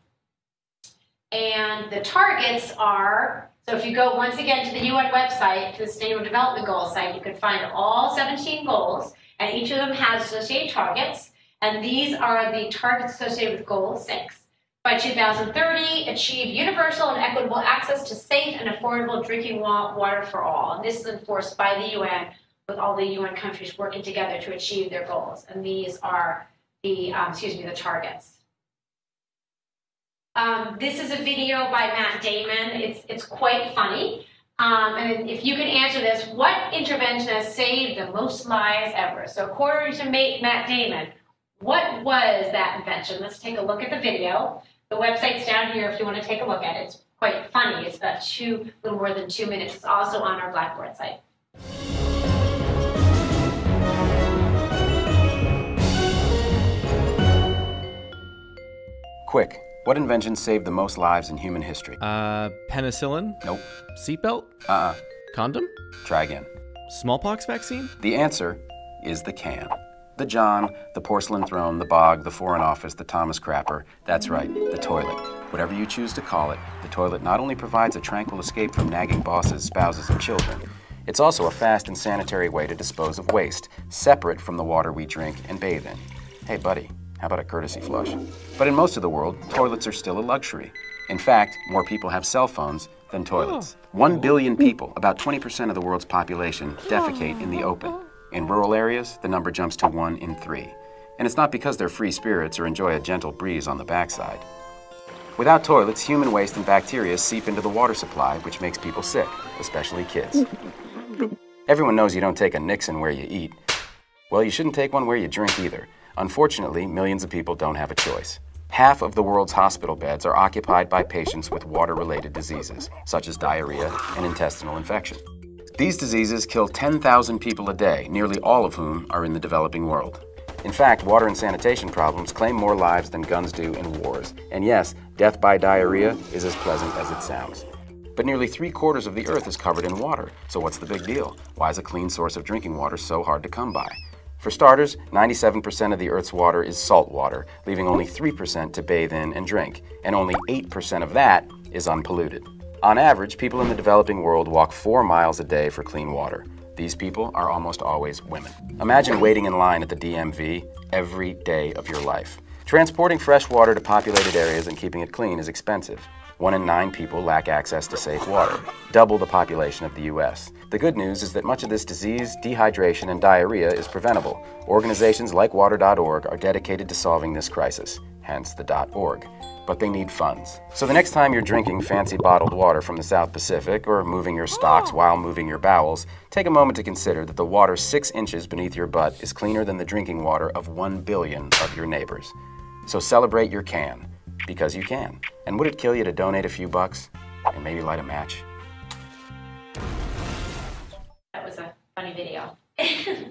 And the targets are, so if you go once again to the UN website, to the Sustainable Development Goals site, you can find all 17 goals and each of them has associated targets, and these are the targets associated with Goal 6. By 2030, achieve universal and equitable access to safe and affordable drinking water for all. And this is enforced by the UN, with all the UN countries working together to achieve their goals. And these are the, um, excuse me, the targets. Um, this is a video by Matt Damon. It's, it's quite funny. Um, and if you can answer this, what intervention has saved the most lives ever? So according to Matt Damon, what was that invention? Let's take a look at the video. The website's down here if you want to take a look at it. It's quite funny. It's about two, little more than two minutes. It's also on our Blackboard site. Quick, what invention saved the most lives in human history? Uh, penicillin? Nope. Seatbelt? Uh-uh. Condom? Try again. Smallpox vaccine? The answer is the can. The John, the porcelain throne, the bog, the foreign office, the Thomas Crapper. That's right, the toilet. Whatever you choose to call it, the toilet not only provides a tranquil escape from nagging bosses, spouses, and children, it's also a fast and sanitary way to dispose of waste, separate from the water we drink and bathe in. Hey, buddy, how about a courtesy flush? But in most of the world, toilets are still a luxury. In fact, more people have cell phones than toilets. Oh. One billion people, about 20% of the world's population, defecate in the open. In rural areas, the number jumps to one in three. And it's not because they're free spirits or enjoy a gentle breeze on the backside. Without toilets, human waste and bacteria seep into the water supply, which makes people sick, especially kids. Everyone knows you don't take a Nixon where you eat. Well, you shouldn't take one where you drink either. Unfortunately, millions of people don't have a choice. Half of the world's hospital beds are occupied by patients with water related diseases, such as diarrhea and intestinal infection. These diseases kill 10,000 people a day, nearly all of whom are in the developing world. In fact, water and sanitation problems claim more lives than guns do in wars. And yes, death by diarrhea is as pleasant as it sounds. But nearly three quarters of the earth is covered in water, so what's the big deal? Why is a clean source of drinking water so hard to come by? For starters, 97% of the Earth's water is salt water, leaving only 3% to bathe in and drink, and only 8% of that is unpolluted. On average, people in the developing world walk four miles a day for clean water. These people are almost always women. Imagine waiting in line at the DMV every day of your life. Transporting fresh water to populated areas and keeping it clean is expensive. One in nine people lack access to safe water, double the population of the U.S. The good news is that much of this disease, dehydration, and diarrhea is preventable. Organizations like Water.org are dedicated to solving this crisis, hence the .org. But they need funds. So the next time you're drinking fancy bottled water from the South Pacific or moving your stocks while moving your bowels, take a moment to consider that the water six inches beneath your butt is cleaner than the drinking water of one billion of your neighbors. So celebrate your can because you can. And would it kill you to donate a few bucks and maybe light a match? That was a funny video.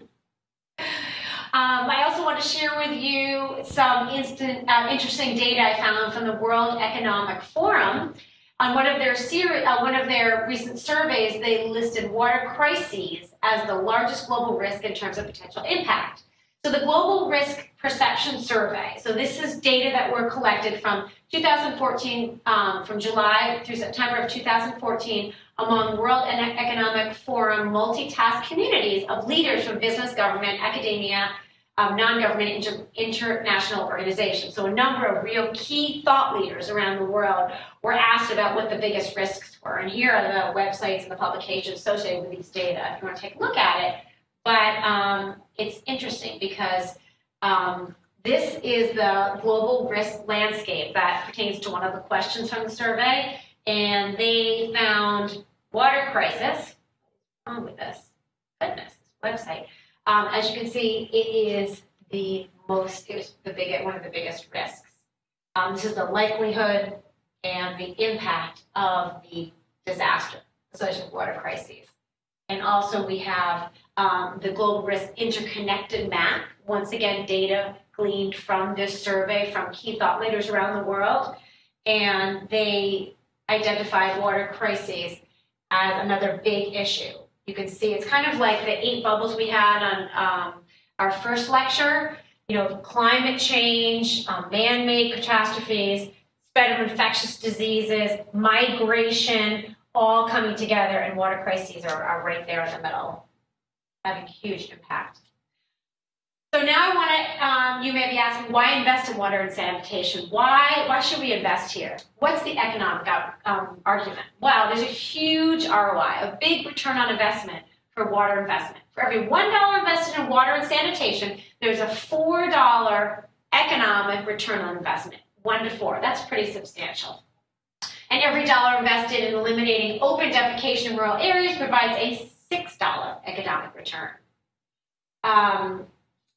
Um, I also want to share with you some instant, uh, interesting data I found from the World Economic Forum. On one of their seri- uh, one of their recent surveys, they listed water crises as the largest global risk in terms of potential impact. So the Global Risk Perception Survey. So this is data that were collected from 2014, um, from July through September of 2014, among World Economic Forum multitask communities of leaders from business, government, academia, um, non-government, inter- international organizations. So a number of real key thought leaders around the world were asked about what the biggest risks were. And here are the websites and the publications associated with these data if you want to take a look at it. But um, it's interesting because um, this is the global risk landscape that pertains to one of the questions from the survey. And they found water crisis. What's with this? Goodness, this website. Um, as you can see, it is the most, it was the big, one of the biggest risks. Um, this is the likelihood and the impact of the disaster associated with water crises. And also we have um, the global risk interconnected map. Once again, data gleaned from this survey from key thought leaders around the world. And they identified water crises as another big issue. You can see it's kind of like the eight bubbles we had on um, our first lecture. You know, climate change, um, man-made catastrophes, spread of infectious diseases, migration, all coming together, and water crises are, are right there in the middle, having huge impact. So now I want to, um, you may be asking, why invest in water and sanitation? Why, why should we invest here? What's the economic um, argument? Well, there's a huge ROI, a big return on investment for water investment. For every $1 invested in water and sanitation, there's a $4 economic return on investment, one to four. That's pretty substantial. And every dollar invested in eliminating open defecation in rural areas provides a $6 economic return. Um,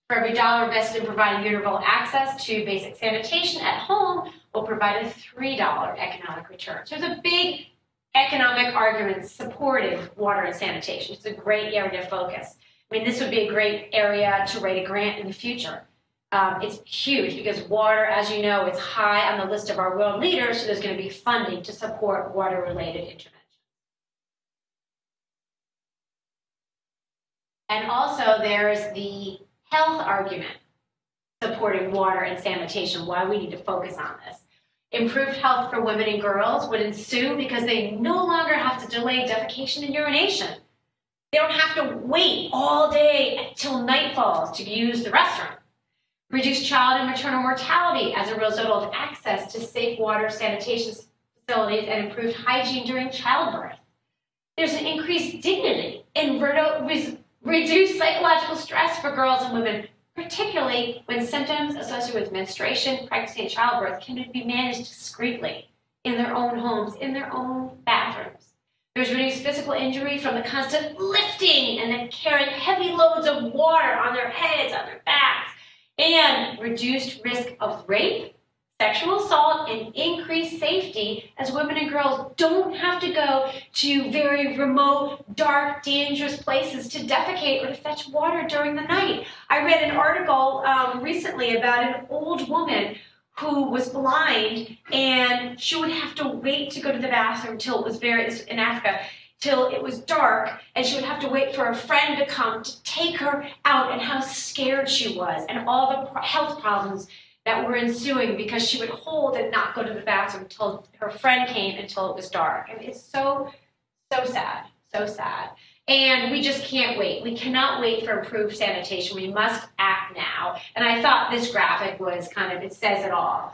for every dollar invested in providing universal access to basic sanitation at home will provide a $3 economic return. So there's a big economic argument supporting water and sanitation. It's a great area to focus. I mean, this would be a great area to write a grant in the future. Um, it's huge because water, as you know, is high on the list of our world leaders, so there's going to be funding to support water-related interventions. And also there's the health argument supporting water and sanitation, why we need to focus on this. Improved health for women and girls would ensue because they no longer have to delay defecation and urination. They don't have to wait all day until night falls to use the restroom. Reduced child and maternal mortality as a result of access to safe water sanitation facilities and improved hygiene during childbirth. There's an increased dignity and reduced psychological stress for girls and women particularly when symptoms associated with menstruation, pregnancy, and childbirth can be managed discreetly in their own homes, in their own bathrooms. There's reduced physical injury from the constant lifting and then carrying heavy loads of water on their heads, on their backs, and reduced risk of rape, sexual assault and increased safety as women and girls don't have to go to very remote, dark, dangerous places to defecate or to fetch water during the night. I read an article um, recently about an old woman who was blind and she would have to wait to go to the bathroom till it was very in Africa till it was dark and she would have to wait for a friend to come to take her out and how scared she was and all the health problems that were ensuing because she would hold and not go to the bathroom until her friend came until it was dark. Mean, it's so, so sad, so sad. And we just can't wait. We cannot wait for improved sanitation. We must act now. And I thought this graphic was kind of, it says it all.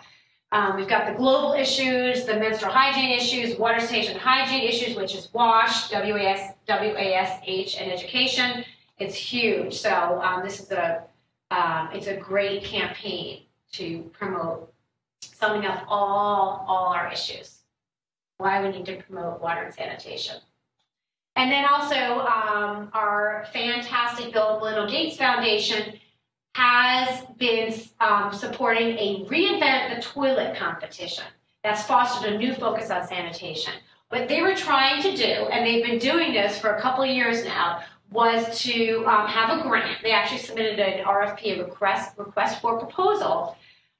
Um, we've got the global issues, the menstrual hygiene issues, water station hygiene issues, which is WASH, W-A-S, W-A-S-H, and education. It's huge. So um, this is a, um, it's a great campaign to promote summing up all, all our issues, why we need to promote water and sanitation. And then also um, our fantastic Bill and Melinda Gates Foundation has been um, supporting a reinvent the toilet competition that's fostered a new focus on sanitation. What they were trying to do, and they've been doing this for a couple of years now, was to um, have a grant. They actually submitted an RFP, a request, request for proposal,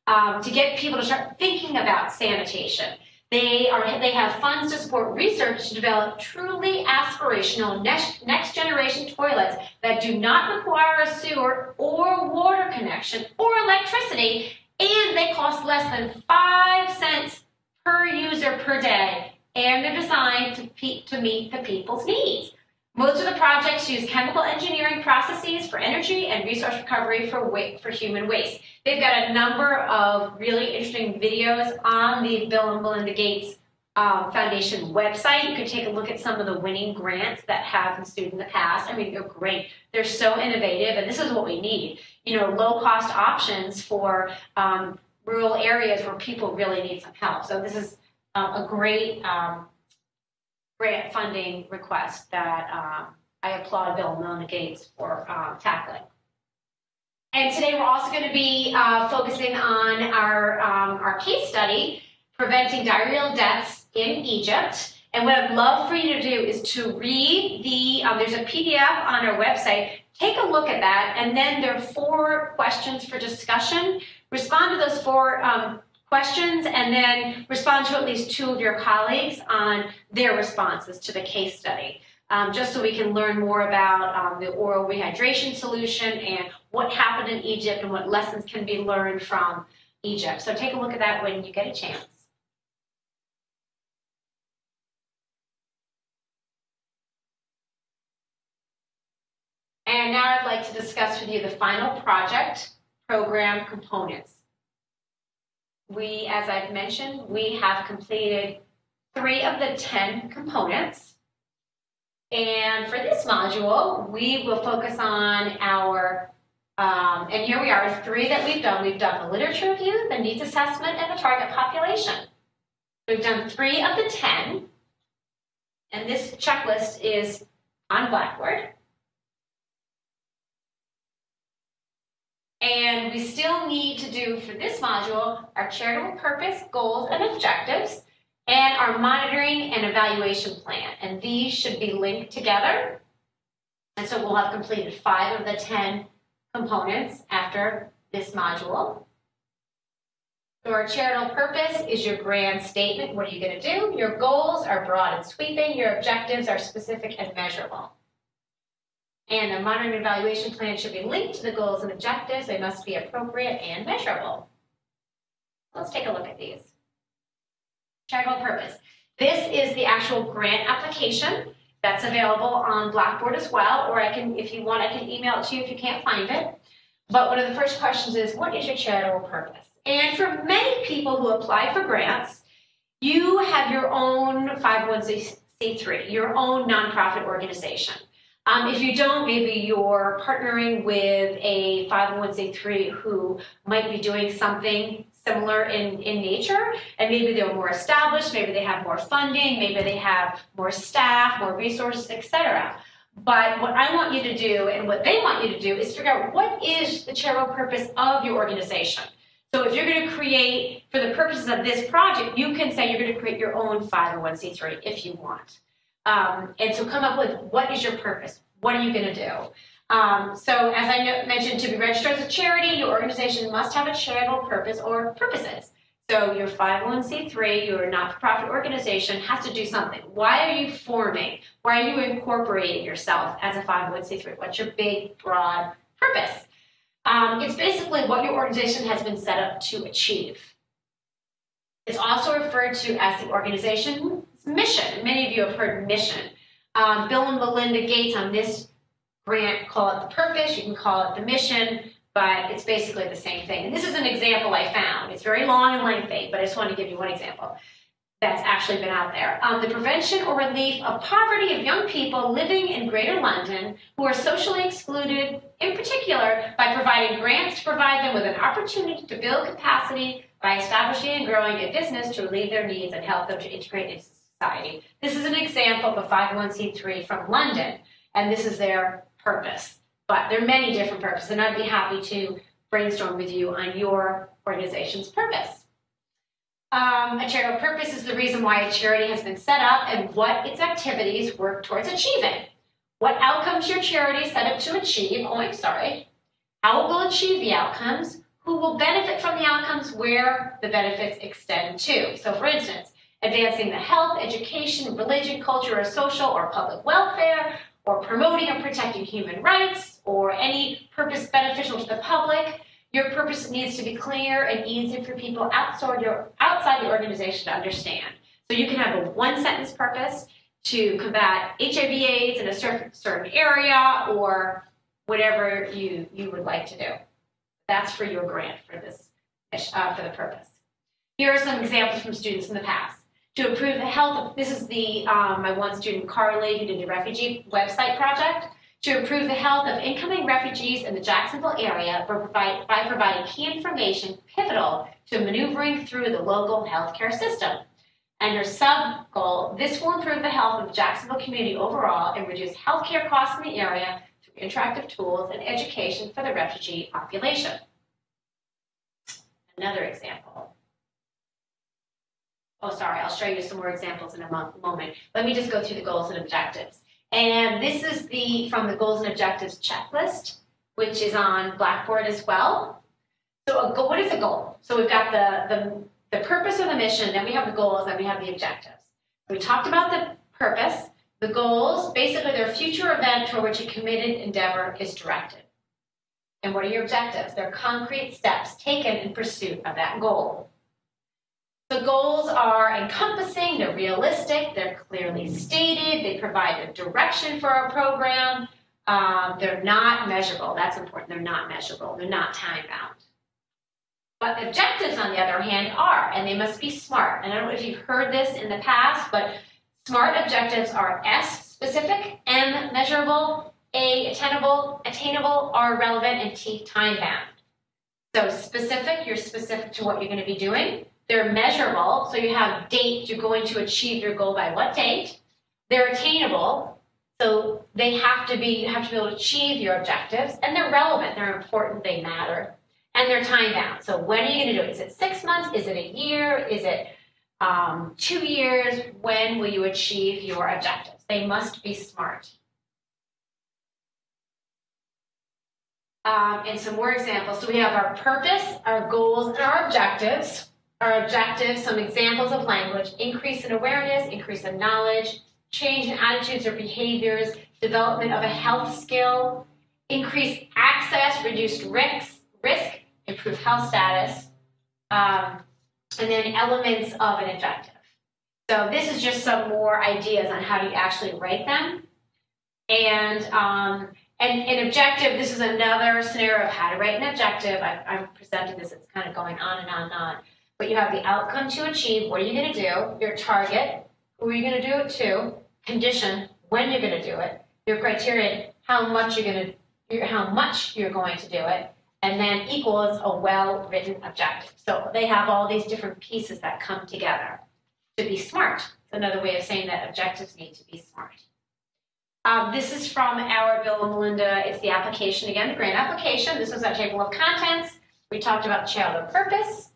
um, to get people to start thinking about sanitation. They are they have funds to support research to develop truly aspirational next, next generation toilets that do not require a sewer or water connection or electricity, and they cost less than five cents per user per day, and they're designed to, to meet the people's needs. Most of the projects use chemical engineering processes for energy and resource recovery for, for human waste. They've got a number of really interesting videos on the Bill and Melinda Gates um, Foundation website. You can take a look at some of the winning grants that have ensued in the past. I mean, they're great. They're so innovative, and this is what we need. You know, low-cost options for um, rural areas where people really need some help. So this is um, a great um, grant funding request that um, I applaud Bill Melinda Gates for um, tackling. And today we're also going to be uh, focusing on our, um, our case study, Preventing Diarrheal Deaths in Egypt. And what I'd love for you to do is to read the, um, there's a PDF on our website. Take a look at that, and then there are four questions for discussion. Respond to those four um, questions and then respond to at least two of your colleagues on their responses to the case study. Um, just so we can learn more about um, the oral rehydration solution and what happened in Egypt and what lessons can be learned from Egypt. So take a look at that when you get a chance. And now I'd like to discuss with you the final project program components we, as I've mentioned, we have completed three of the 10 components. And for this module, we will focus on our, um, and here we are, three that we've done. We've done the literature review, the needs assessment, and the target population. We've done three of the 10, and this checklist is on Blackboard. And we still need to do for this module our charitable purpose, goals, and objectives, and our monitoring and evaluation plan. And these should be linked together. And so we'll have completed five of the 10 components after this module. So our charitable purpose is your grand statement. What are you going to do? Your goals are broad and sweeping. Your objectives are specific and measurable. And the monitoring evaluation plan should be linked to the goals and objectives. They must be appropriate and measurable. Let's take a look at these. Charitable purpose. This is the actual grant application that's available on Blackboard as well, or I can, if you want, I can email it to you if you can't find it. But one of the first questions is, what is your charitable purpose? And for many people who apply for grants, you have your own 501c3, your own nonprofit organization. Um, if you don't, maybe you're partnering with a 501c3 who might be doing something similar in, in nature, and maybe they're more established, maybe they have more funding, maybe they have more staff, more resources, etc. But what I want you to do and what they want you to do is figure out what is the charitable purpose of your organization. So if you're going to create, for the purposes of this project, you can say you're going to create your own 501c3 if you want. Um, and so come up with what is your purpose? What are you going to do? Um, so as I know, mentioned, to be registered as a charity, your organization must have a charitable purpose or purposes. So your 501c3, your not-for-profit organization has to do something. Why are you forming? Why are you incorporating yourself as a 501c3? What's your big, broad purpose? Um, it's basically what your organization has been set up to achieve. It's also referred to as the organization's mission. Many of you have heard mission. Um, Bill and Melinda Gates on this grant call it the purpose, you can call it the mission, but it's basically the same thing. And this is an example I found. It's very long and lengthy, but I just want to give you one example that's actually been out there. Um, the prevention or relief of poverty of young people living in Greater London who are socially excluded, in particular by providing grants to provide them with an opportunity to build capacity by establishing and growing a business to relieve their needs and help them to integrate into society. This is an example of a 501c3 from London, and this is their purpose. But there are many different purposes, and I'd be happy to brainstorm with you on your organization's purpose. Um, a charitable purpose is the reason why a charity has been set up and what its activities work towards achieving. What outcomes your charity set up to achieve, oh, I'm sorry, how it will achieve the outcomes, who will benefit from the outcomes, where the benefits extend to. So, for instance, advancing the health, education, religion, culture, or social or public welfare, or promoting or protecting human rights or any purpose beneficial to the public. Your purpose needs to be clear and easy for people outside your outside the organization to understand. So you can have a one sentence purpose to combat HIV/AIDS in a certain, certain area or whatever you you would like to do. That's for your grant for this uh, for the purpose. Here are some examples from students in the past to improve the health of, this is the, um, my one student, Carly, who did the refugee website project, to improve the health of incoming refugees in the Jacksonville area by, by providing key information pivotal to maneuvering through the local healthcare system. And her sub goal, this will improve the health of the Jacksonville community overall and reduce healthcare costs in the area through interactive tools and education for the refugee population. Another example. Oh, sorry, I'll show you some more examples in a moment. Let me just go through the goals and objectives. And this is the from the goals and objectives checklist, which is on Blackboard as well. So a goal, what is a goal? So we've got the, the, the purpose or the mission, then we have the goals, then we have the objectives. We talked about the purpose. The goals, basically they're future event toward which a committed endeavor is directed. And what are your objectives? They're concrete steps taken in pursuit of that goal. The goals are encompassing, they're realistic, they're clearly stated, they provide a direction for our program. Um, they're not measurable. That's important. They're not measurable. They're not time bound. But objectives, on the other hand, are, and they must be SMART. And I don't know if you've heard this in the past, but SMART objectives are S specific, M measurable, A attainable, attainable, R relevant, and T time bound. So specific, you're specific to what you're going to be doing. They're measurable, so you have date, you're going to achieve your goal by what date. They're attainable, so they have to be, you have to be able to achieve your objectives, and they're relevant, they're important, they matter. And they're time bound. So when are you going to do it? Is it six months? Is it a year? Is it um, two years? When will you achieve your objectives? They must be smart. Um, and some more examples. So we have our purpose, our goals, and our objectives. Our objectives, some examples of language, increase in awareness, increase in knowledge, change in attitudes or behaviors, development of a health skill, increased access, reduced risk, risk improved health status, um, and then elements of an objective. So this is just some more ideas on how to actually write them. And um, and an objective, this is another scenario of how to write an objective. I, I'm presenting this, it's kind of going on and on and on. But you have the outcome to achieve, what are you going to do? Your target, who are you going to do it to? Condition, when you're going to do it. Your criterion, how much you're going to, how much you're going to do it. And then equals a well-written objective. So they have all these different pieces that come together to be smart. It's another way of saying that objectives need to be smart. Um, this is from our Bill and Melinda, it's the application again, the grant application. This was our table of contents. We talked about childhood purpose.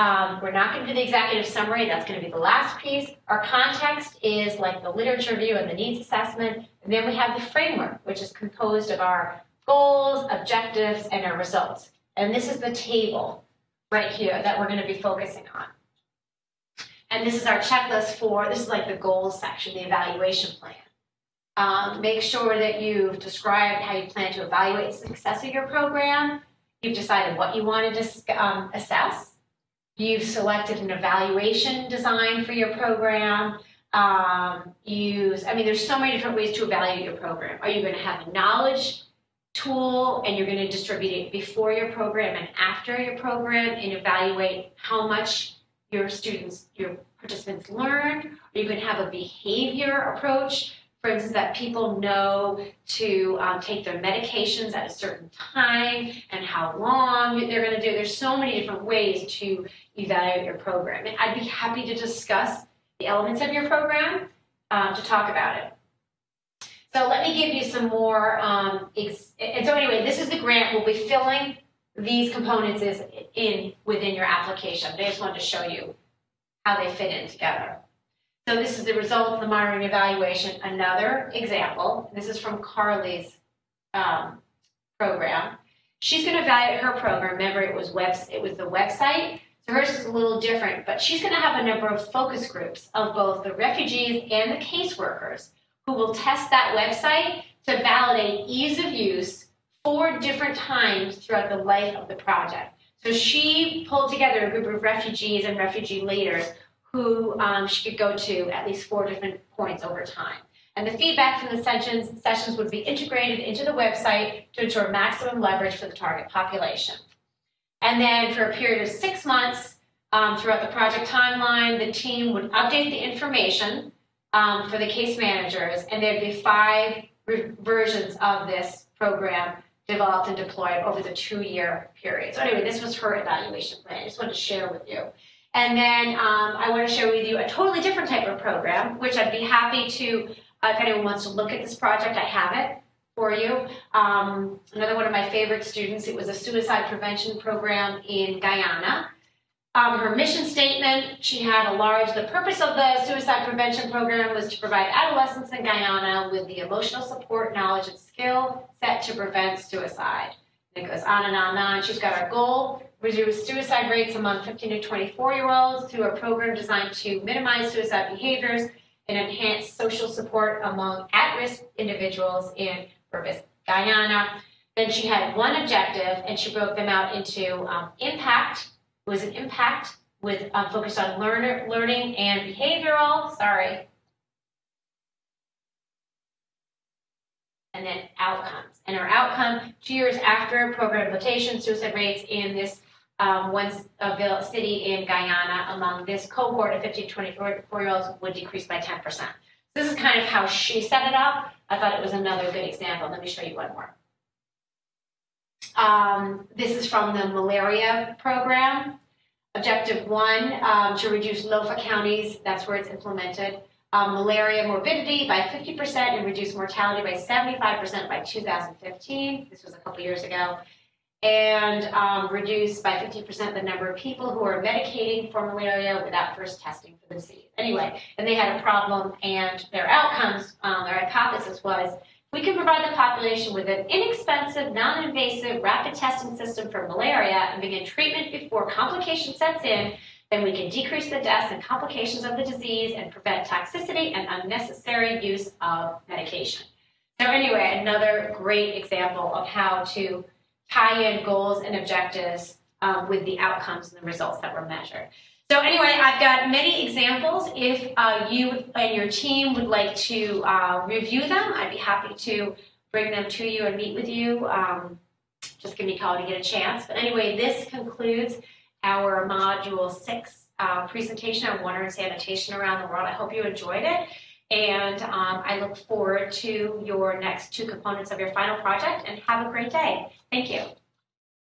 Um, we're not going to do the executive summary, that's going to be the last piece. Our context is like the literature review and the needs assessment. And then we have the framework, which is composed of our goals, objectives, and our results. And this is the table right here that we're going to be focusing on. And this is our checklist for, this is like the goals section, the evaluation plan. Um, make sure that you've described how you plan to evaluate the success of your program. You've decided what you want to um, assess. You've selected an evaluation design for your program. Um, use, I mean, there's so many different ways to evaluate your program. Are you going to have a knowledge tool and you're going to distribute it before your program and after your program and evaluate how much your students, your participants learned? Are you going to have a behavior approach? For instance, that people know to um, take their medications at a certain time and how long they're going to do. There's so many different ways to evaluate your program. And I'd be happy to discuss the elements of your program uh, to talk about it. So let me give you some more. Um, and so anyway, this is the grant. We'll be filling these components is in within your application. I just wanted to show you how they fit in together. So this is the result of the monitoring evaluation. Another example, this is from Carly's um, program. She's going to evaluate her program. Remember, it was web, it was the website. So hers is a little different, but she's going to have a number of focus groups of both the refugees and the caseworkers who will test that website to validate ease of use four different times throughout the life of the project. So she pulled together a group of refugees and refugee leaders who um, she could go to at least four different points over time. And the feedback from the sessions, sessions would be integrated into the website to ensure maximum leverage for the target population. And then for a period of six months um, throughout the project timeline, the team would update the information um, for the case managers, and there'd be five versions of this program developed and deployed over the two-year period. So anyway, this was her evaluation plan. I just wanted to share with you. And then um, I want to share with you a totally different type of program, which I'd be happy to, uh, if anyone wants to look at this project, I have it for you. Um, another one of my favorite students, it was a suicide prevention program in Guyana. Um, her mission statement, she had a large, the purpose of the suicide prevention program was to provide adolescents in Guyana with the emotional support, knowledge, and skill set to prevent suicide. And it goes on and on and on. She's got our goal reduce suicide rates among 15 to 24 year olds through a program designed to minimize suicide behaviors and enhance social support among at risk individuals in Berbice, Guyana. Then she had one objective and she broke them out into um, impact, it was an impact with um, focused on learner, learning and behavioral, sorry, and then outcomes. And our outcome, two years after program implementation, suicide rates in this um, one uh, city in Guyana among this cohort of 15 to 24 year olds would decrease by 10%. So this is kind of how she set it up. I thought it was another good example. Let me show you one more. Um, this is from the malaria program. Objective one, um, to reduce LOFA counties, that's where it's implemented. Um, malaria morbidity by 50% and reduce mortality by 75% by 2015. This was a couple years ago and um, reduce by 50% the number of people who are medicating for malaria without first testing for the disease. Anyway, and they had a problem, and their outcomes, um, their hypothesis was we can provide the population with an inexpensive, non invasive, rapid testing system for malaria and begin treatment before complication sets in, then we can decrease the deaths and complications of the disease and prevent toxicity and unnecessary use of medication. So anyway, another great example of how to tie in goals and objectives um, with the outcomes and the results that were measured. So anyway, I've got many examples. If uh, you and your team would like to uh, review them, I'd be happy to bring them to you and meet with you. Um, just give me a call to get a chance. But anyway, this concludes our Module 6 uh, presentation on water and sanitation around the world. I hope you enjoyed it. And um, I look forward to your next two components of your final project and have a great day. Thank you.